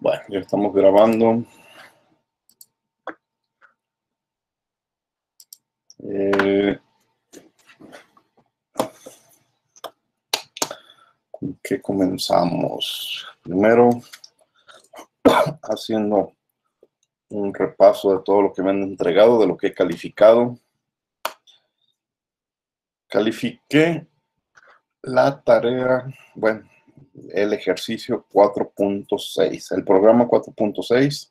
Bueno, ya estamos grabando. Eh, ¿Con qué comenzamos? Primero, haciendo un repaso de todo lo que me han entregado, de lo que he calificado. Califiqué la tarea, bueno, el ejercicio 4.6, el programa 4.6,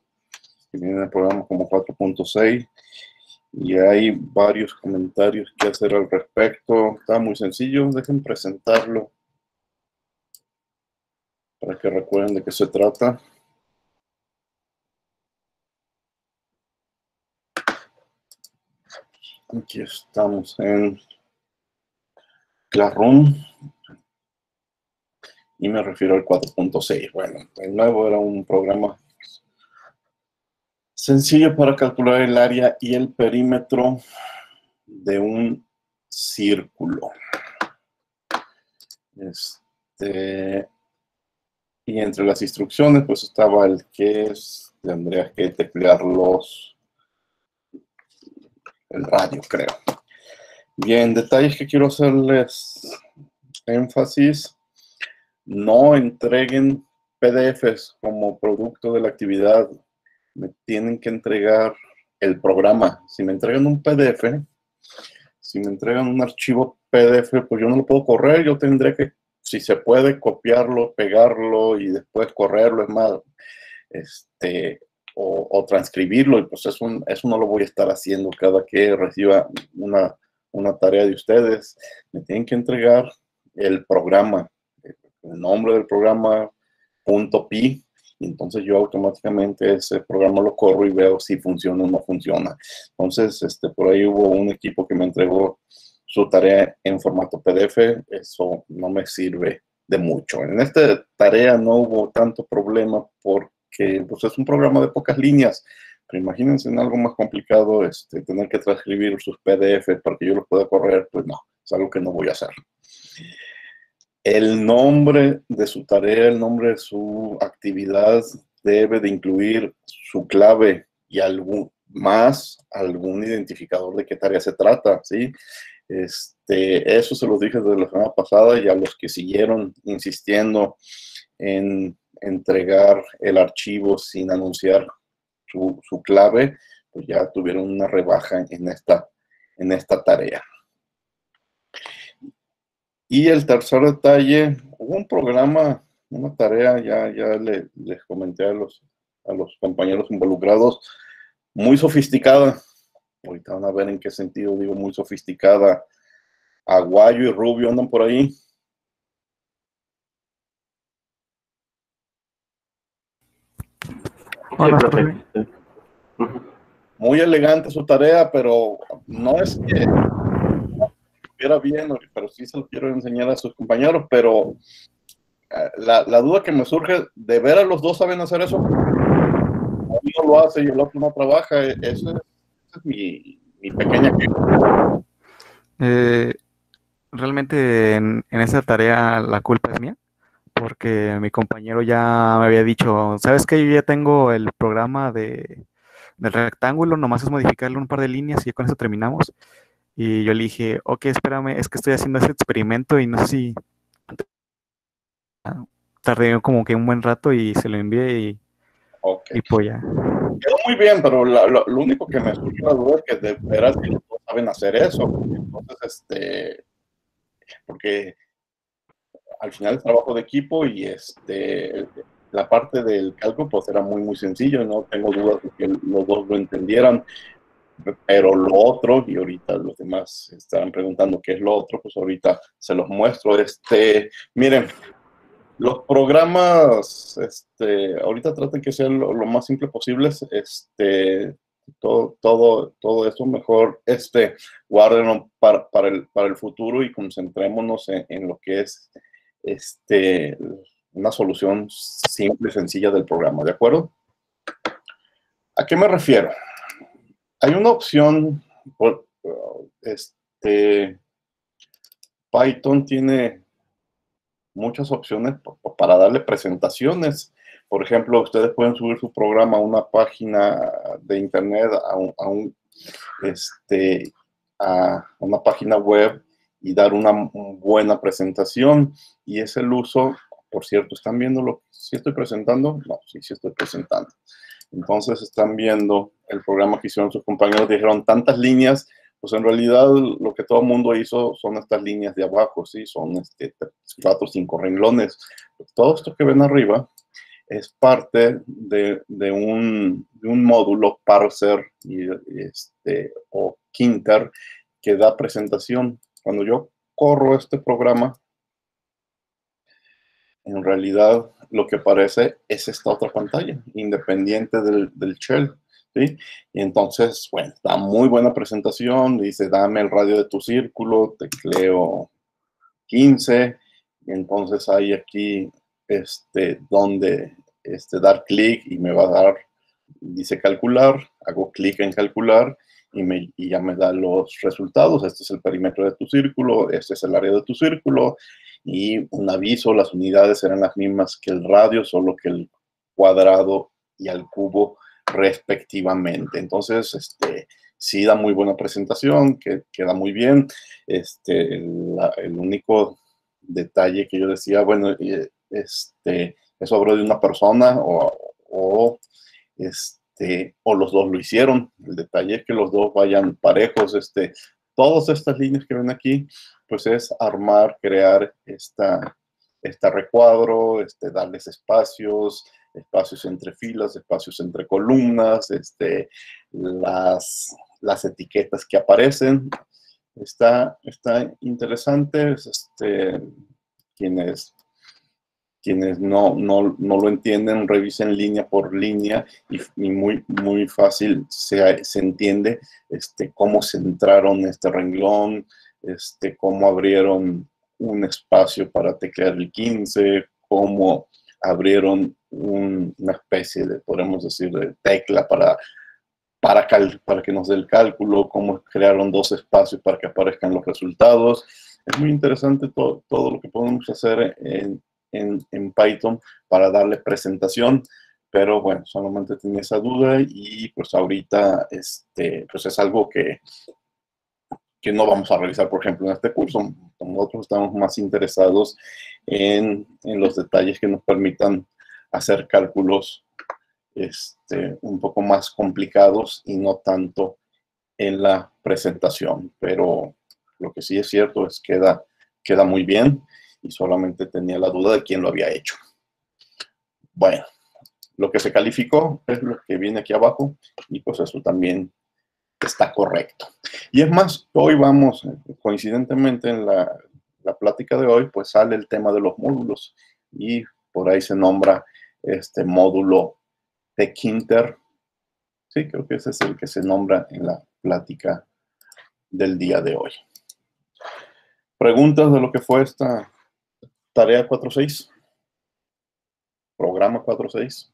que viene el programa como 4.6, y hay varios comentarios que hacer al respecto. Está muy sencillo, dejen presentarlo para que recuerden de qué se trata. Aquí estamos en Classroom. Y me refiero al 4.6. Bueno, el nuevo era un programa sencillo para calcular el área y el perímetro de un círculo. Este, y entre las instrucciones, pues estaba el que es, tendrías que teclear los, el radio, creo. Bien, detalles que quiero hacerles énfasis. No entreguen PDFs como producto de la actividad. Me tienen que entregar el programa. Si me entregan un PDF, si me entregan un archivo PDF, pues yo no lo puedo correr. Yo tendré que, si se puede, copiarlo, pegarlo y después correrlo. Es más, este, o, transcribirlo. Y pues eso, eso no lo voy a estar haciendo cada que reciba una una tarea de ustedes, me tienen que entregar el programa, el nombre del programa, punto pi, y entonces yo automáticamente ese programa lo corro y veo si funciona o no funciona. Entonces, este, por ahí hubo un equipo que me entregó su tarea en formato PDF, eso no me sirve de mucho. En esta tarea no hubo tanto problema porque pues, es un programa de pocas líneas, pero imagínense en algo más complicado, este, tener que transcribir sus PDF para que yo los pueda correr, pues no, es algo que no voy a hacer. El nombre de su tarea, el nombre de su actividad debe de incluir su clave y algún más, algún identificador de qué tarea se trata, ¿sí? Este, eso se los dije desde la semana pasada y a los que siguieron insistiendo en entregar el archivo sin anunciar su, clave, pues ya tuvieron una rebaja en esta, en esta tarea. Y el tercer detalle, hubo un programa, una tarea, ya, ya les comenté a los, a los compañeros involucrados, muy sofisticada. Ahorita van a ver en qué sentido digo muy sofisticada. Aguayo y Rubio andan por ahí. Muy elegante su tarea, pero no es que estuviera bien, pero sí se lo quiero enseñar a sus compañeros, pero eh, la, duda que me surge, ¿de ver a los dos saben hacer eso? Uno lo hace y el otro no trabaja, e, esa es, mi, pequeña eh, realmente en, en esa tarea la culpa es mía porque mi compañero ya me había dicho, ¿sabes qué? Yo ya tengo el programa de, del rectángulo, nomás es modificarle un par de líneas y ya con eso terminamos. Y yo le dije, ok, espérame, es que estoy haciendo ese experimento y no sé si tardé como que un buen rato y se lo envié y, y pues ya. Quedó muy bien, pero lo, único que me surgió la duda es que de veras que no saben hacer eso. Entonces, este, porque al final el trabajo de equipo y este, la parte del cálculo pues era muy muy sencillo, no tengo dudas de que los dos lo entendieran, pero lo otro, y ahorita los demás estarán preguntando qué es lo otro, pues ahorita se los muestro. Este, miren, los programas, este, ahorita traten que sean lo, más simple posible, este, todo, todo, todo eso mejor, este, guárdenlo para, para, el, para el futuro y concentrémonos en, en lo que es este, una solución simple y sencilla del programa, ¿de acuerdo? ¿A qué me refiero? Hay una opción, este, Python tiene muchas opciones para darle presentaciones, por ejemplo, ustedes pueden subir su programa a una página de internet, a, un, este, a una página web y dar una buena presentación. Y es el uso, por cierto, ¿están viendo lo que sí estoy presentando? No, sí, sí estoy presentando. Entonces están viendo el programa que hicieron sus compañeros, dijeron tantas líneas, pues en realidad lo que todo el mundo hizo son estas líneas de abajo, ¿sí? Son este, cuatro o cinco renglones. Todo esto que ven arriba es parte de, un, módulo parser y, este, o Kinter que da presentación. Cuando yo corro este programa, en realidad lo que aparece es esta otra pantalla, independiente del, del shell. ¿sí? Y entonces, bueno, da muy buena presentación, dice, dame el radio de tu círculo, tecleo 15, y entonces hay aquí este, donde este, dar clic y me va a dar, dice calcular, hago clic en calcular y, me, y ya me da los resultados. Este es el perímetro de tu círculo, este es el área de tu círculo, y un aviso, las unidades eran las mismas que el radio, solo que el cuadrado y al cubo respectivamente. Entonces, este, sí da muy buena presentación, que queda muy bien. Este, el, único detalle que yo decía, bueno, este, es obra de una persona o, o, este, o los dos lo hicieron. El detalle es que los dos vayan parejos. Este, todas estas líneas que ven aquí, pues es armar, crear esta, este recuadro, este, darles espacios, espacios entre filas, espacios entre columnas, este, las, las etiquetas que aparecen. Está, está interesante, este, quienes, quienes no, no, no, lo entienden, revisen línea por línea y, muy, muy fácil se, se entiende este, cómo centraron este renglón, este, cómo abrieron un espacio para teclear el 15, cómo abrieron una especie de, podemos decir, de tecla para, para, para que nos dé el cálculo, cómo crearon dos espacios para que aparezcan los resultados. Es muy interesante todo, todo lo que podemos hacer en, en, en, Python para darle presentación, pero bueno, solamente tenía esa duda y pues ahorita este, pues es algo que que no vamos a realizar, por ejemplo, en este curso. Nosotros estamos más interesados en, en los detalles que nos permitan hacer cálculos este, un poco más complicados y no tanto en la presentación. Pero lo que sí es cierto es que queda, queda muy bien y solamente tenía la duda de quién lo había hecho. Bueno, lo que se calificó es lo que viene aquí abajo y pues eso también está correcto. Y es más, hoy vamos, coincidentemente en la, la, plática de hoy, pues sale el tema de los módulos y por ahí se nombra este módulo de Quinter. Sí, creo que ese es el que se nombra en la plática del día de hoy. ¿Preguntas de lo que fue esta tarea 4.6? Programa 4.6.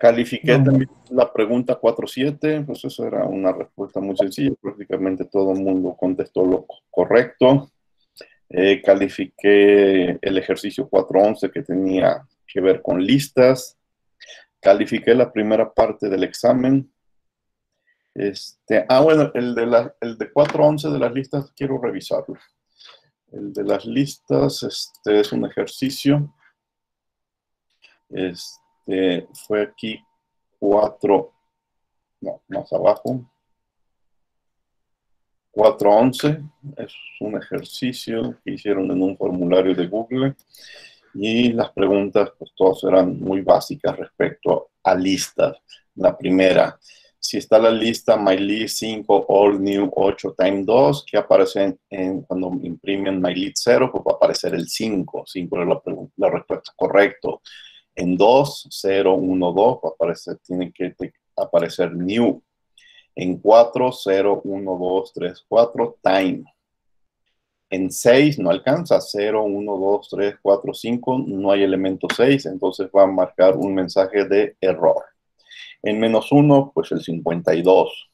Califiqué también la pregunta 4.7, pues eso era una respuesta muy sencilla, prácticamente todo el mundo contestó lo correcto. Eh, califiqué el ejercicio 4.11 que tenía que ver con listas. Califiqué la primera parte del examen. Este, ah, bueno, el de, la, el de 4.11 de las listas quiero revisarlo. El de las listas este, es un ejercicio. Este, fue aquí 4, no, más abajo. 411 es un ejercicio que hicieron en un formulario de Google y las preguntas pues todas eran muy básicas respecto a listas. La primera, si está la lista MyList 5 All New 8 Time 2, que aparece en, cuando imprimen MyList 0, pues va a aparecer el 5. 5 es la, la respuesta correcta. En 2, 0, 1, 2, aparecer, tiene que aparecer new. En 4, 0, 1, 2, 3, 4, time. En 6 no alcanza, 0, 1, 2, 3, 4, 5, no hay elemento 6, entonces va a marcar un mensaje de error. En menos 1, pues el 52.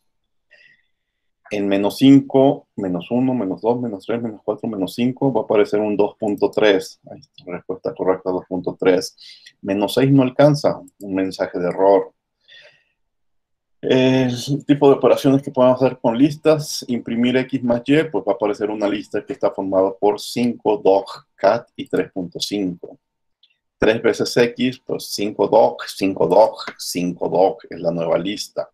en menos 5, menos 1, menos 2, menos 3, menos 4, menos 5 va a aparecer un 2.3. Ahí está, respuesta correcta 2.3. Menos 6 no alcanza, un mensaje de error. El tipo de operaciones que podemos hacer con listas, imprimir X más Y, pues va a aparecer una lista que está formada por 5 dog, cat y 3.5. 3 veces X, pues 5 dog, 5 dog, 5 dog es la nueva lista.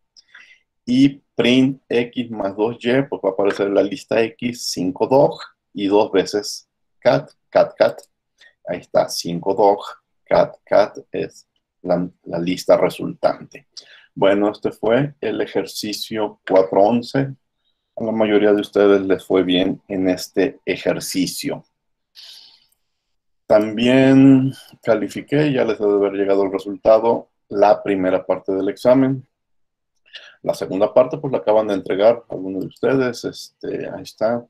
Y print X más 2Y, pues va a aparecer la lista X, 5 dog y 2 veces cat, cat, cat. Ahí está, 5 dog, cat, cat es la, la lista resultante. Bueno, este fue el ejercicio 411. A la mayoría de ustedes les fue bien en este ejercicio. También califiqué, ya les debe haber llegado el resultado, la primera parte del examen. La segunda parte, pues la acaban de entregar algunos de ustedes. Este, ahí está,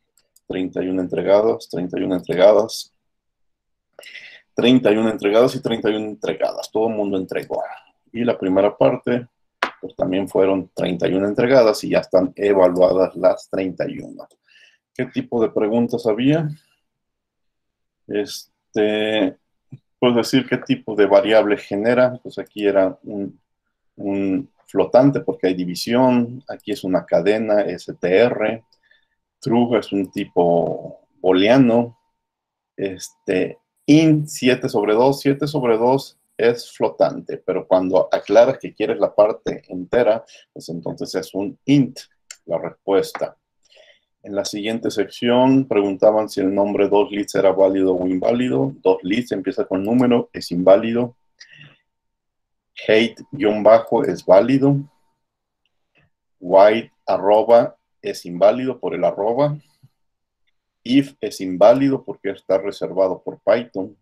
31 entregados, 31 entregadas. 31 entregadas y 31 entregadas. Todo el mundo entregó. Y la primera parte, pues también fueron 31 entregadas y ya están evaluadas las 31. ¿Qué tipo de preguntas había? Este, pues decir qué tipo de variable genera, pues aquí era un, flotante porque hay división, aquí es una cadena STR, true es un tipo booleano, este, in 7 sobre 2, 7 sobre 2 es flotante, pero cuando aclaras que quieres la parte entera, pues entonces es un int la respuesta. En la siguiente sección preguntaban si el nombre dos leads era válido o inválido. Dos leads empieza con número, es inválido. Hate-bajo es válido. White arroba es inválido por el arroba. If es inválido porque está reservado por Python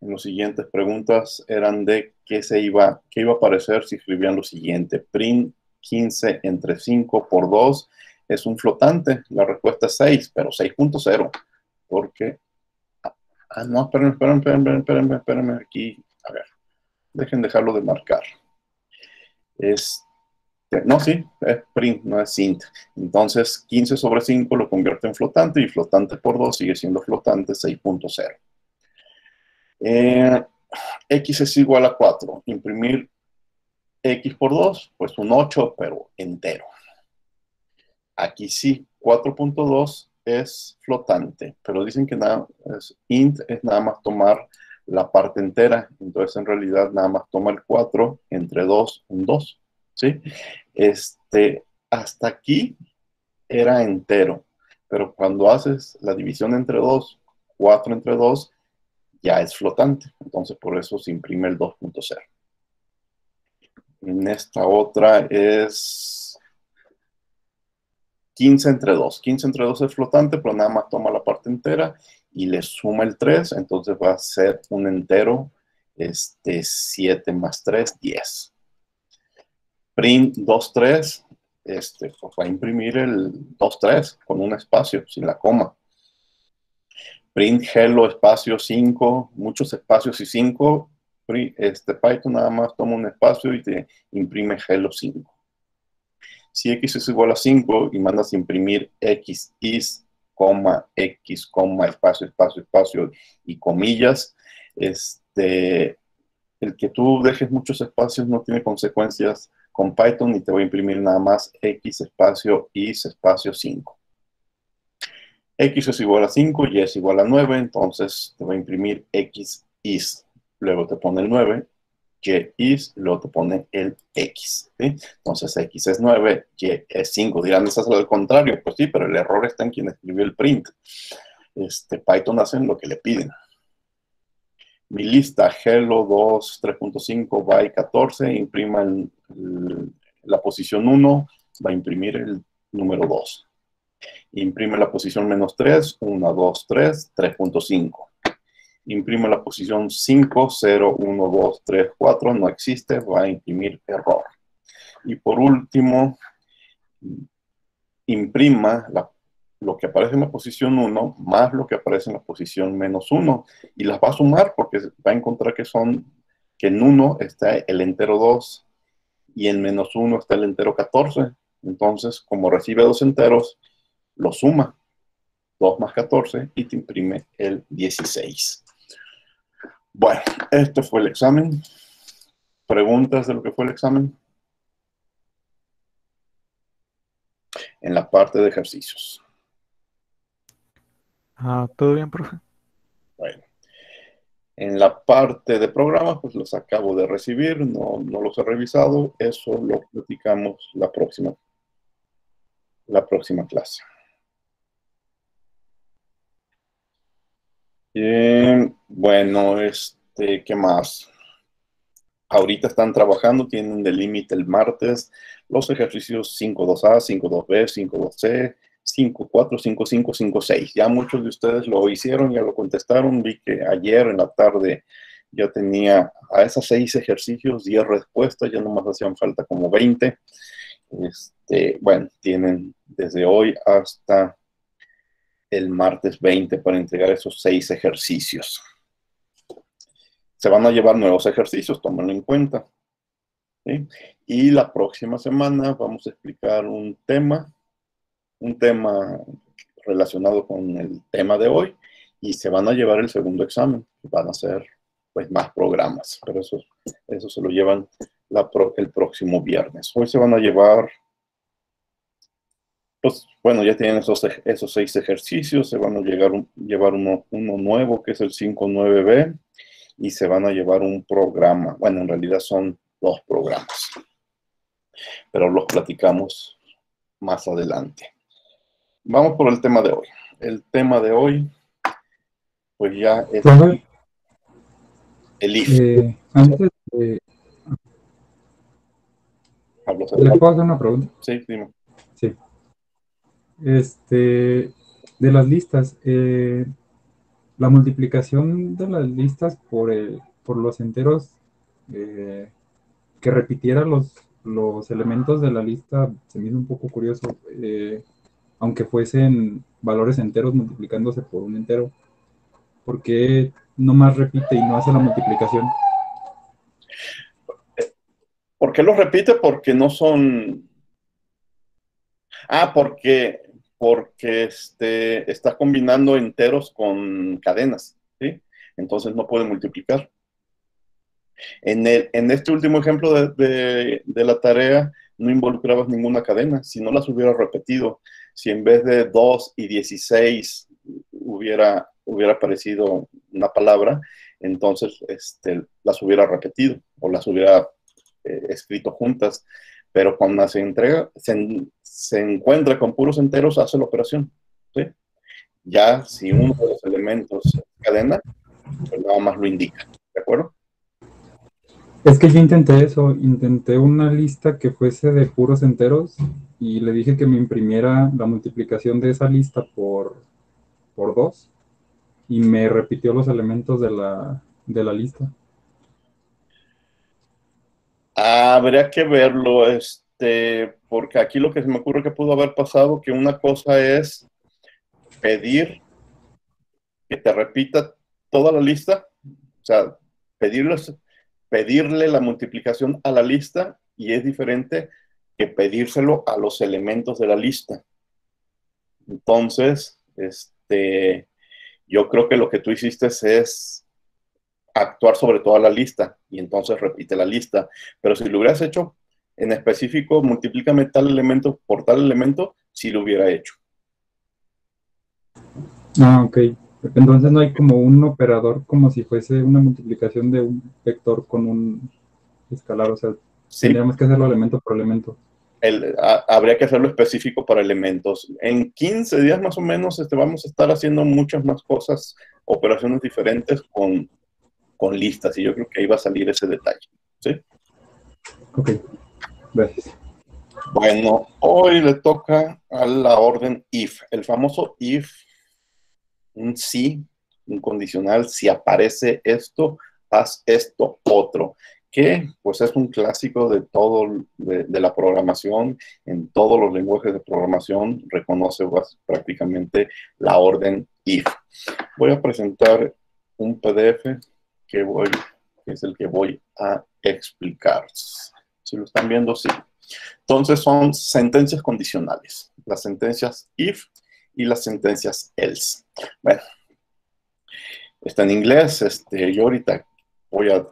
en las siguientes preguntas eran de qué se iba, qué iba a aparecer si escribían lo siguiente. Print 15 entre 5 por 2 es un flotante. La respuesta es 6, pero 6.0. Porque... Ah, no, espérenme, espérenme, espérenme, espérenme, aquí. A ver, dejen dejarlo de marcar. Es... No, sí, es print, no es int. Entonces, 15 sobre 5 lo convierte en flotante y flotante por 2 sigue siendo flotante 6.0. Eh, x es igual a 4. Imprimir x por 2, pues un 8, pero entero. Aquí sí, 4.2 es flotante, pero dicen que nada, es, int es nada más tomar la parte entera, entonces en realidad nada más toma el 4 entre 2, un 2, ¿sí? Este, hasta aquí era entero, pero cuando haces la división entre 2, 4 entre 2, ya es flotante. Entonces, por eso se imprime el 2.0. En esta otra es 15 entre 2. 15 entre 2 es flotante, pero nada más toma la parte entera y le suma el 3. Entonces va a ser un entero, este, 7 más 3, 10. Print 2.3, este, pues va a imprimir el 2.3 con un espacio, sin la coma print hello espacio 5, muchos espacios y 5, este Python nada más toma un espacio y te imprime hello 5. Si x es igual a 5 y mandas a imprimir x is, coma, x, coma, espacio, espacio, espacio y comillas, este, el que tú dejes muchos espacios no tiene consecuencias con Python y te voy a imprimir nada más x espacio is espacio 5 x es igual a 5, y es igual a 9, entonces te va a imprimir x is. Luego te pone el 9, y is, luego te pone el x. Entonces x es 9, y es 5. Dirán, eso es lo contrario. Pues sí, pero el error está en quien escribió el print. Este, Python hace lo que le piden. Mi lista hello 2 3.5 by 14 imprima la posición 1, va a imprimir el número 2. Imprime la posición menos 3, 1, 2, 3, 3.5. Imprime la posición 5, 0, 1, 2, 3, 4, no existe, va a imprimir error. Y por último, imprima lo que aparece en la posición 1 más lo que aparece en la posición menos 1 y las va a sumar porque va a encontrar que son que en 1 está el entero 2 y en menos 1 está el entero 14 Entonces, como recibe dos enteros, lo suma. 2 más 14 y te imprime el 16. Bueno, este fue el examen. ¿Preguntas de lo que fue el examen? En la parte de ejercicios. Ah, ¿Todo bien, profe? Bueno. En la parte de programas, pues los acabo de recibir, no, no los he revisado. Eso lo platicamos la próxima, la próxima clase. Bueno, este, ¿qué más? Ahorita están trabajando, tienen de límite el martes los ejercicios 5.2a, 5.2b, 5.2c, 5.4, 5.5, 5.6. Ya muchos de ustedes lo hicieron, ya lo contestaron. Vi que ayer en la tarde ya tenía a esos seis ejercicios 10 respuestas, ya nomás hacían falta como 20. Este, bueno, tienen desde hoy hasta el martes 20 para entregar esos seis ejercicios. Se van a llevar nuevos ejercicios, tómenlo en cuenta. Y la próxima semana vamos a explicar un tema, un tema relacionado con el tema de hoy, y se van a llevar el segundo examen. Van a ser pues más programas, pero eso, eso se lo llevan el próximo viernes. Hoy se van a llevar pues bueno, ya tienen esos, esos seis ejercicios, se van a llegar llevar uno, uno nuevo que es el 5.9b y se van a llevar un programa. Bueno, en realidad son dos programas, pero los platicamos más adelante. Vamos por el tema de hoy. El tema de hoy, pues ya es el IF. Eh, antes de... ¿Le puedo hacer una pregunta? Sí, dime. Este, de las listas, eh, la multiplicación de las listas por, por los enteros eh, que repitiera los, los elementos de la lista se me hizo un poco curioso, eh, aunque fuesen valores enteros multiplicándose por un entero. ¿Por qué no más repite y no hace la multiplicación? ¿Por qué lo repite? Porque no son... Ah, porque porque este, está combinando enteros con cadenas, ¿sí? Entonces no puede multiplicar. En, el, en este último ejemplo de, de, la tarea no involucrabas ninguna cadena, si no las hubiera repetido, si en vez de 2 y 16 hubiera, hubiera aparecido una palabra, entonces este, las hubiera repetido o las hubiera eh, escrito juntas pero cuando se entrega, se, encuentra con puros enteros, hace la operación. ¿sí? Ya si uno de los elementos cadena, pues nada más lo indica. ¿De acuerdo? Es que yo intenté eso, intenté una lista que fuese de puros enteros y le dije que me imprimiera la multiplicación de esa lista por, por dos y me repitió los elementos de la, de la lista. Habría que verlo, este, porque aquí lo que se me ocurre que pudo haber pasado, que una cosa es pedir que te repita toda la lista, o sea, pedirles, pedirle la multiplicación a la lista y es diferente que pedírselo a los elementos de la lista. Entonces, este, yo creo que lo que tú hiciste es actuar sobre toda la lista y entonces repite la lista. Pero si lo hubieras hecho en específico, multiplícame tal elemento por tal elemento, si lo hubiera hecho. Ah, ok. Entonces no hay como un operador como si fuese una multiplicación de un vector con un escalar, o sea, tendríamos que hacerlo elemento por elemento. habría que hacerlo específico para elementos. En 15 días más o menos este, vamos a estar haciendo muchas más cosas, operaciones diferentes con con listas y yo creo que ahí va a salir ese detalle. ¿Sí? Ok, gracias. Bueno, hoy le toca a la orden if, el famoso if, un sí, un condicional, si aparece esto, haz esto otro, que pues es un clásico de todo, de, de la programación, en todos los lenguajes de programación reconoce prácticamente la orden if. Voy a presentar un PDF que voy, es el que voy a explicar. Si lo están viendo, sí. Entonces son sentencias condicionales, las sentencias if y las sentencias else. Bueno, está en inglés, este, yo ahorita voy a,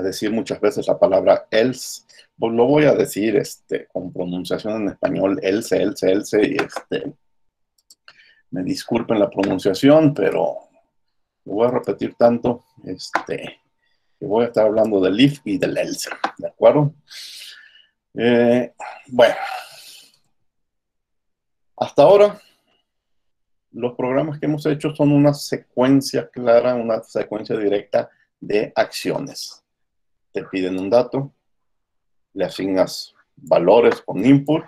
decir muchas veces la palabra else, pues lo voy a decir este, con pronunciación en español, else, else, else, y este, me disculpen la pronunciación, pero lo voy a repetir tanto, este, que voy a estar hablando del if y del else, ¿de acuerdo? Eh, bueno, hasta ahora los programas que hemos hecho son una secuencia clara, una secuencia directa de acciones. Te piden un dato, le asignas valores con input,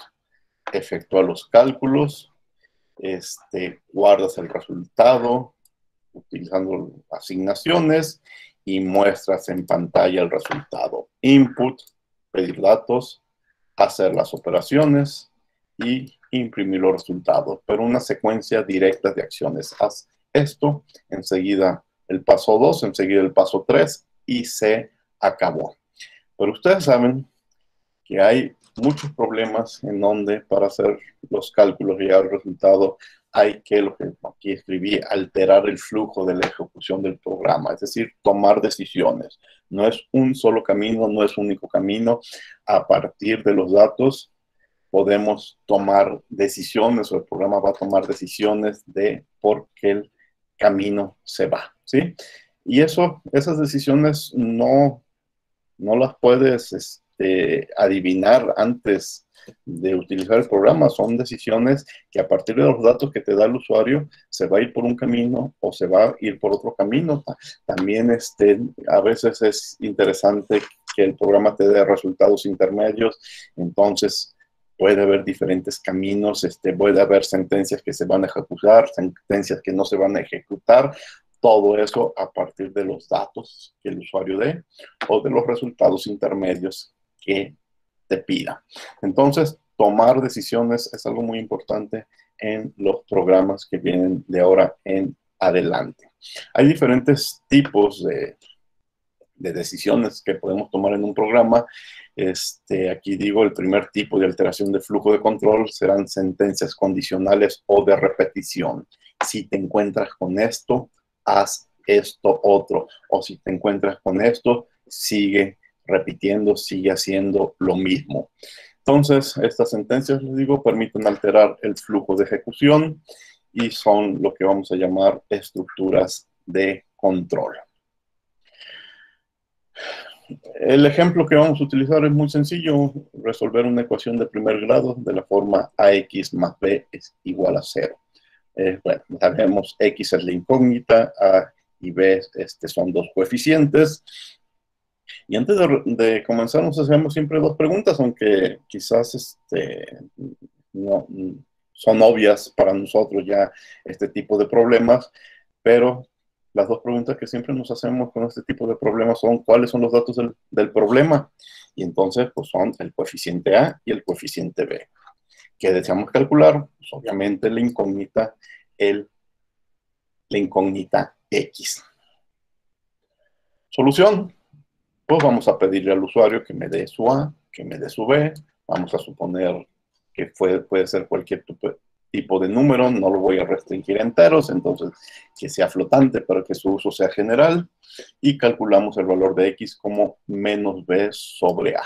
efectúa los cálculos, este, guardas el resultado utilizando asignaciones y muestras en pantalla el resultado. Input, pedir datos, hacer las operaciones y imprimir los resultados, pero una secuencia directa de acciones. Haz esto, enseguida el paso 2, enseguida el paso 3 y se acabó. Pero ustedes saben que hay muchos problemas en donde para hacer los cálculos y llegar al resultado hay que, lo que aquí escribí, alterar el flujo de la ejecución del programa, es decir, tomar decisiones. No es un solo camino, no es un único camino. A partir de los datos podemos tomar decisiones o el programa va a tomar decisiones de por qué el camino se va, ¿sí? Y eso, esas decisiones no, no las puedes adivinar antes de utilizar el programa. Son decisiones que a partir de los datos que te da el usuario, se va a ir por un camino o se va a ir por otro camino. También este, a veces es interesante que el programa te dé resultados intermedios. Entonces, puede haber diferentes caminos, este, puede haber sentencias que se van a ejecutar, sentencias que no se van a ejecutar, todo eso a partir de los datos que el usuario dé o de los resultados intermedios que te pida. Entonces, tomar decisiones es algo muy importante en los programas que vienen de ahora en adelante. Hay diferentes tipos de, de decisiones que podemos tomar en un programa este, aquí digo, el primer tipo de alteración de flujo de control serán sentencias condicionales o de repetición. Si te encuentras con esto, haz esto otro. O si te encuentras con esto, sigue repitiendo, sigue haciendo lo mismo. Entonces, estas sentencias, les digo, permiten alterar el flujo de ejecución y son lo que vamos a llamar estructuras de control. El ejemplo que vamos a utilizar es muy sencillo, resolver una ecuación de primer grado de la forma ax más b es igual a cero. Eh, bueno, sabemos x es la incógnita, a y b este, son dos coeficientes. Y antes de, comenzar nos hacemos siempre dos preguntas, aunque quizás este, no, son obvias para nosotros ya este tipo de problemas, pero las dos preguntas que siempre nos hacemos con este tipo de problemas son cuáles son los datos del, problema. Y entonces, pues son el coeficiente A y el coeficiente B. ¿Qué deseamos calcular? Pues obviamente la incógnita, el, la incógnita X. Solución. Pues vamos a pedirle al usuario que me dé su A, que me dé su B. Vamos a suponer que puede ser cualquier tipo de número, no lo voy a restringir enteros, entonces que sea flotante para que su uso sea general y calculamos el valor de x como menos b sobre a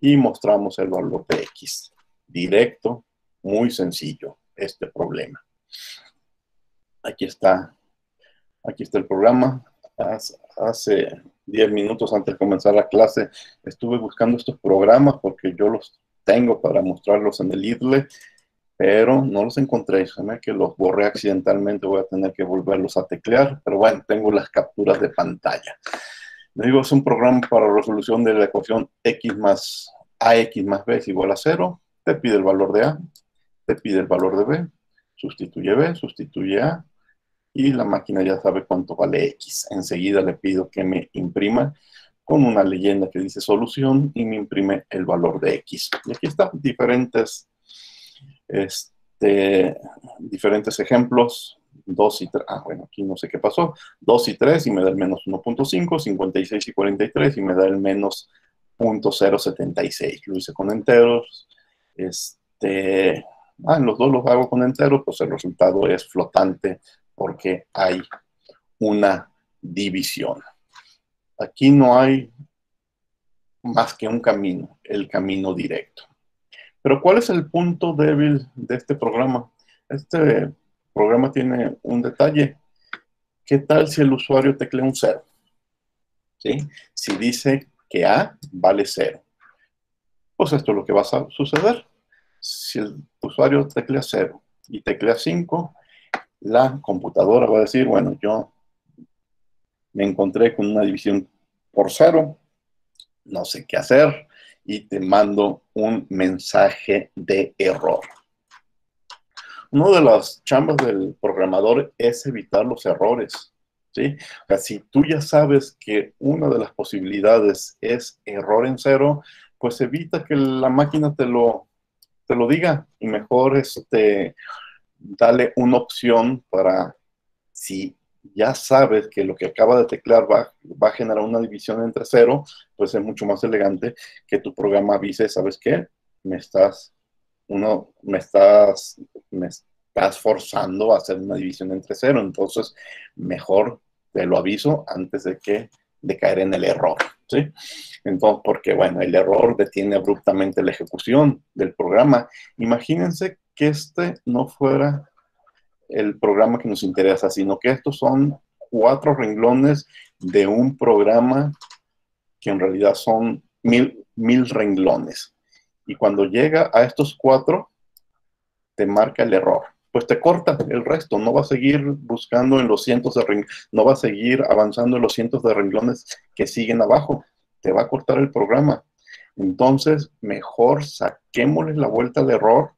y mostramos el valor de x. Directo, muy sencillo este problema. Aquí está, aquí está el programa. Hace 10 minutos antes de comenzar la clase estuve buscando estos programas porque yo los tengo para mostrarlos en el IDLE pero no los encontré. Déjame que los borré accidentalmente, voy a tener que volverlos a teclear, pero bueno, tengo las capturas de pantalla. Digo, es un programa para resolución de la ecuación x más ax más b es igual a 0. Te pide el valor de a, te pide el valor de b, sustituye b, sustituye a, y la máquina ya sabe cuánto vale x. Enseguida le pido que me imprima con una leyenda que dice solución y me imprime el valor de x. Y aquí están diferentes este, diferentes ejemplos, 2 y 3, ah, bueno, aquí no sé qué pasó, 2 y 3 y me da el menos 1.5, 56 y 43 y me da el menos .076. Lo hice con enteros. Este, ah, los dos los hago con enteros, pues el resultado es flotante porque hay una división. Aquí no hay más que un camino, el camino directo. Pero ¿cuál es el punto débil de este programa? Este programa tiene un detalle. ¿Qué tal si el usuario teclea un cero? ¿Sí? Si dice que A vale cero, pues esto es lo que va a suceder. Si el usuario teclea 0 y teclea 5, la computadora va a decir, bueno, yo me encontré con una división por cero, no sé qué hacer, y te mando un mensaje de error. Una de las chambas del programador es evitar los errores. ¿sí? O si tú ya sabes que una de las posibilidades es error en cero, pues evita que la máquina te lo, te lo diga y mejor este, dale una opción para si ya sabes que lo que acaba de teclear va, va, a generar una división entre cero, pues es mucho más elegante que tu programa avise, ¿sabes qué? Me estás, uno, me estás, me estás forzando a hacer una división entre cero, entonces mejor te lo aviso antes de que de caer en el error, ¿sí? Entonces, porque bueno, el error detiene abruptamente la ejecución del programa. Imagínense que este no fuera el programa que nos interesa, sino que estos son cuatro renglones de un programa que en realidad son mil, mil renglones. Y cuando llega a estos cuatro, te marca el error. Pues te corta el resto, no va a seguir buscando en los cientos de renglones, no va a seguir avanzando en los cientos de renglones que siguen abajo. Te va a cortar el programa. Entonces, mejor saquémosle la vuelta al error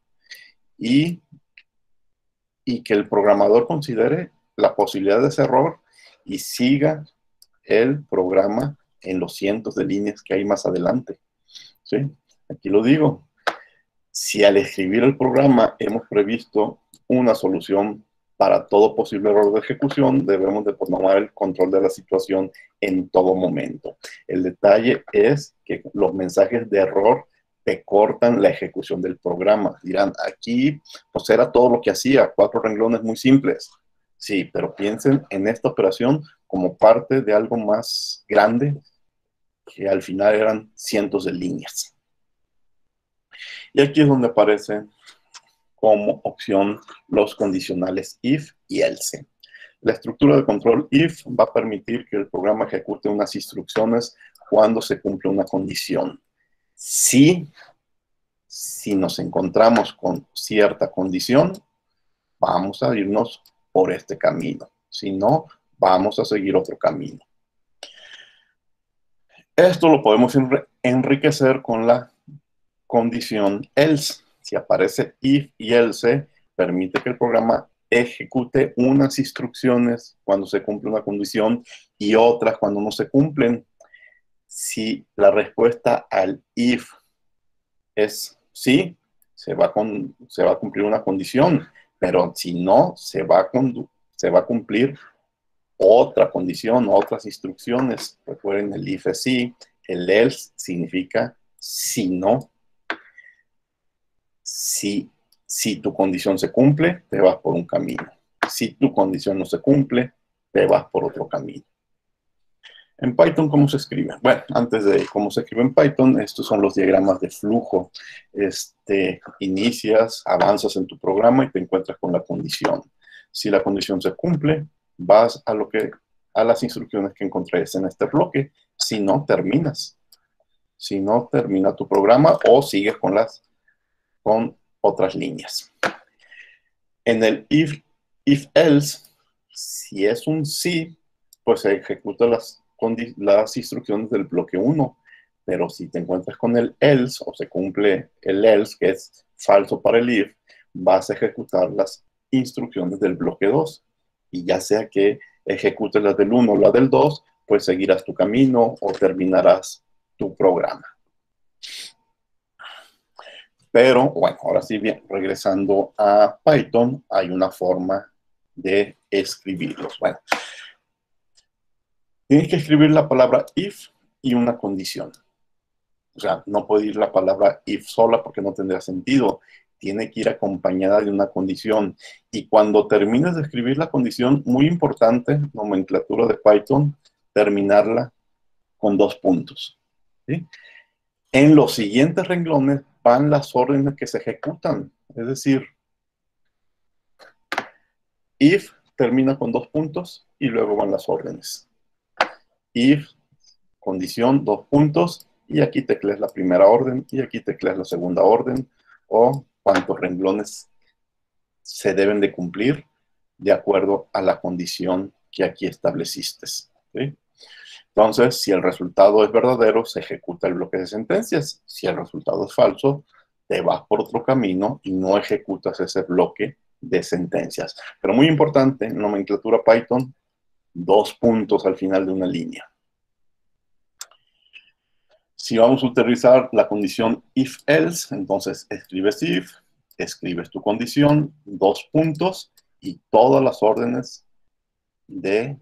y y que el programador considere la posibilidad de ese error y siga el programa en los cientos de líneas que hay más adelante. ¿Sí? Aquí lo digo. Si al escribir el programa hemos previsto una solución para todo posible error de ejecución, debemos de tomar el control de la situación en todo momento. El detalle es que los mensajes de error te cortan la ejecución del programa. Dirán, aquí pues era todo lo que hacía, cuatro renglones muy simples. Sí, pero piensen en esta operación como parte de algo más grande que al final eran cientos de líneas. Y aquí es donde aparecen como opción los condicionales if y else. La estructura de control if va a permitir que el programa ejecute unas instrucciones cuando se cumple una condición si, nos encontramos con cierta condición, vamos a irnos por este camino. Si no, vamos a seguir otro camino. Esto lo podemos enriquecer con la condición else. Si aparece if y else, permite que el programa ejecute unas instrucciones cuando se cumple una condición y otras cuando no se cumplen si la respuesta al if es sí, se va, con, se va a cumplir una condición, pero si no, se va, a se va a cumplir otra condición, otras instrucciones. Recuerden, el if es sí, el else significa si no. Si, si tu condición se cumple, te vas por un camino. Si tu condición no se cumple, te vas por otro camino. En Python, ¿cómo se escribe? Bueno, antes de cómo se escribe en Python, estos son los diagramas de flujo. Este, inicias, avanzas en tu programa y te encuentras con la condición. Si la condición se cumple, vas a, lo que, a las instrucciones que encontrés en este bloque. Si no, terminas. Si no, termina tu programa o sigues con, las, con otras líneas. En el if, if else, si es un sí, pues se ejecuta las con las instrucciones del bloque 1. Pero si te encuentras con el else o se cumple el else, que es falso para el if, vas a ejecutar las instrucciones del bloque 2. Y ya sea que ejecutes las del 1 o la del 2, pues seguirás tu camino o terminarás tu programa. Pero bueno, ahora sí, bien, regresando a Python, hay una forma de escribirlos. Bueno, Tienes que escribir la palabra if y una condición. O sea, no puede ir la palabra if sola porque no tendría sentido. Tiene que ir acompañada de una condición. Y cuando termines de escribir la condición, muy importante, nomenclatura de Python, terminarla con dos puntos. En los siguientes renglones van las órdenes que se ejecutan. Es decir, if termina con dos puntos y luego van las órdenes. If, condición, dos puntos, y aquí tecleas la primera orden, y aquí tecleas la segunda orden, o cuántos renglones se deben de cumplir de acuerdo a la condición que aquí estableciste. Entonces, si el resultado es verdadero, se ejecuta el bloque de sentencias. Si el resultado es falso, te vas por otro camino y no ejecutas ese bloque de sentencias. Pero muy importante, en nomenclatura Python, dos puntos al final de una línea. Si vamos a utilizar la condición if-else, entonces escribes if, escribes tu condición, dos puntos y todas las órdenes de,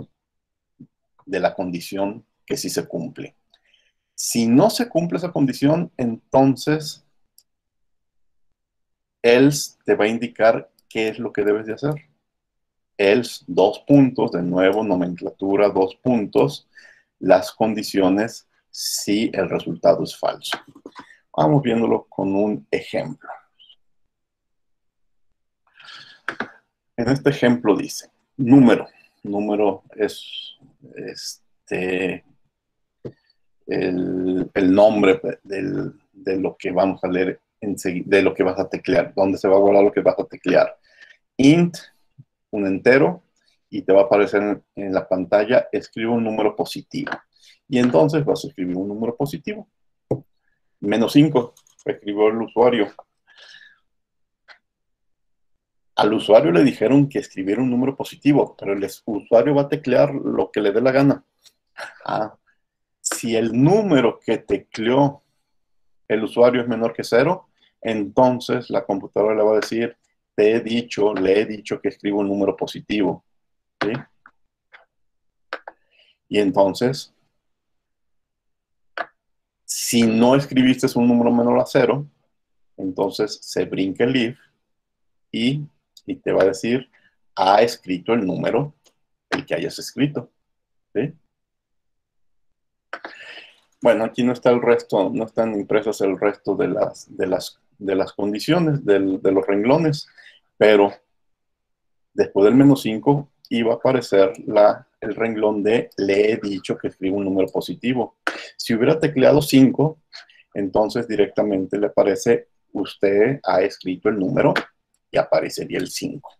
de la condición que sí se cumple. Si no se cumple esa condición, entonces else te va a indicar qué es lo que debes de hacer. Else, dos puntos, de nuevo, nomenclatura, dos puntos, las condiciones si el resultado es falso. Vamos viéndolo con un ejemplo. En este ejemplo dice, número, número es este, el, nombre de lo que vamos a leer de lo que vas a teclear, donde se va a guardar lo que vas a teclear. Int, un entero, y te va a aparecer en, la pantalla, escribe un número positivo. Y entonces vas a escribir un número positivo. Menos 5, escribió el usuario. Al usuario le dijeron que escribiera un número positivo, pero el usuario va a teclear lo que le dé la gana. Ah, si el número que tecleó el usuario es menor que cero, entonces la computadora le va a decir, te he dicho, le he dicho que escribo un número positivo. Y entonces si no escribiste un número menor a cero, entonces se brinca el if y, te va a decir, ha escrito el número el que hayas escrito. Bueno, aquí no está el resto, no están impresas el resto de las, de las, de las condiciones, de los renglones, pero después del menos 5 iba a aparecer la, el renglón de le he dicho que escribo un número positivo. Si hubiera tecleado 5, entonces directamente le aparece usted ha escrito el número y aparecería el 5.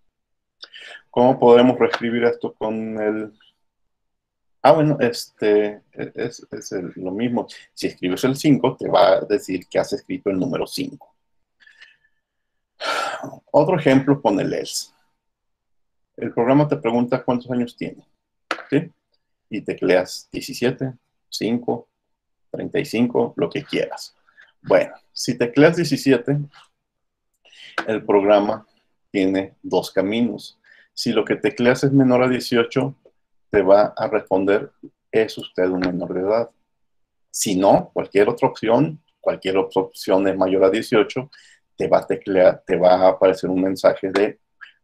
¿Cómo podemos reescribir esto con el... Ah, bueno, este es, lo mismo. Si escribes el 5, te va a decir que has escrito el número 5. Otro ejemplo con el else. El programa te pregunta cuántos años tiene. ¿sí? Y tecleas 17, 5, 35, lo que quieras. Bueno, si tecleas 17, el programa tiene dos caminos. Si lo que tecleas es menor a 18, te va a responder, es usted un menor de edad. Si no, cualquier otra opción, cualquier otra opción es mayor a 18, te va a te va a aparecer un mensaje de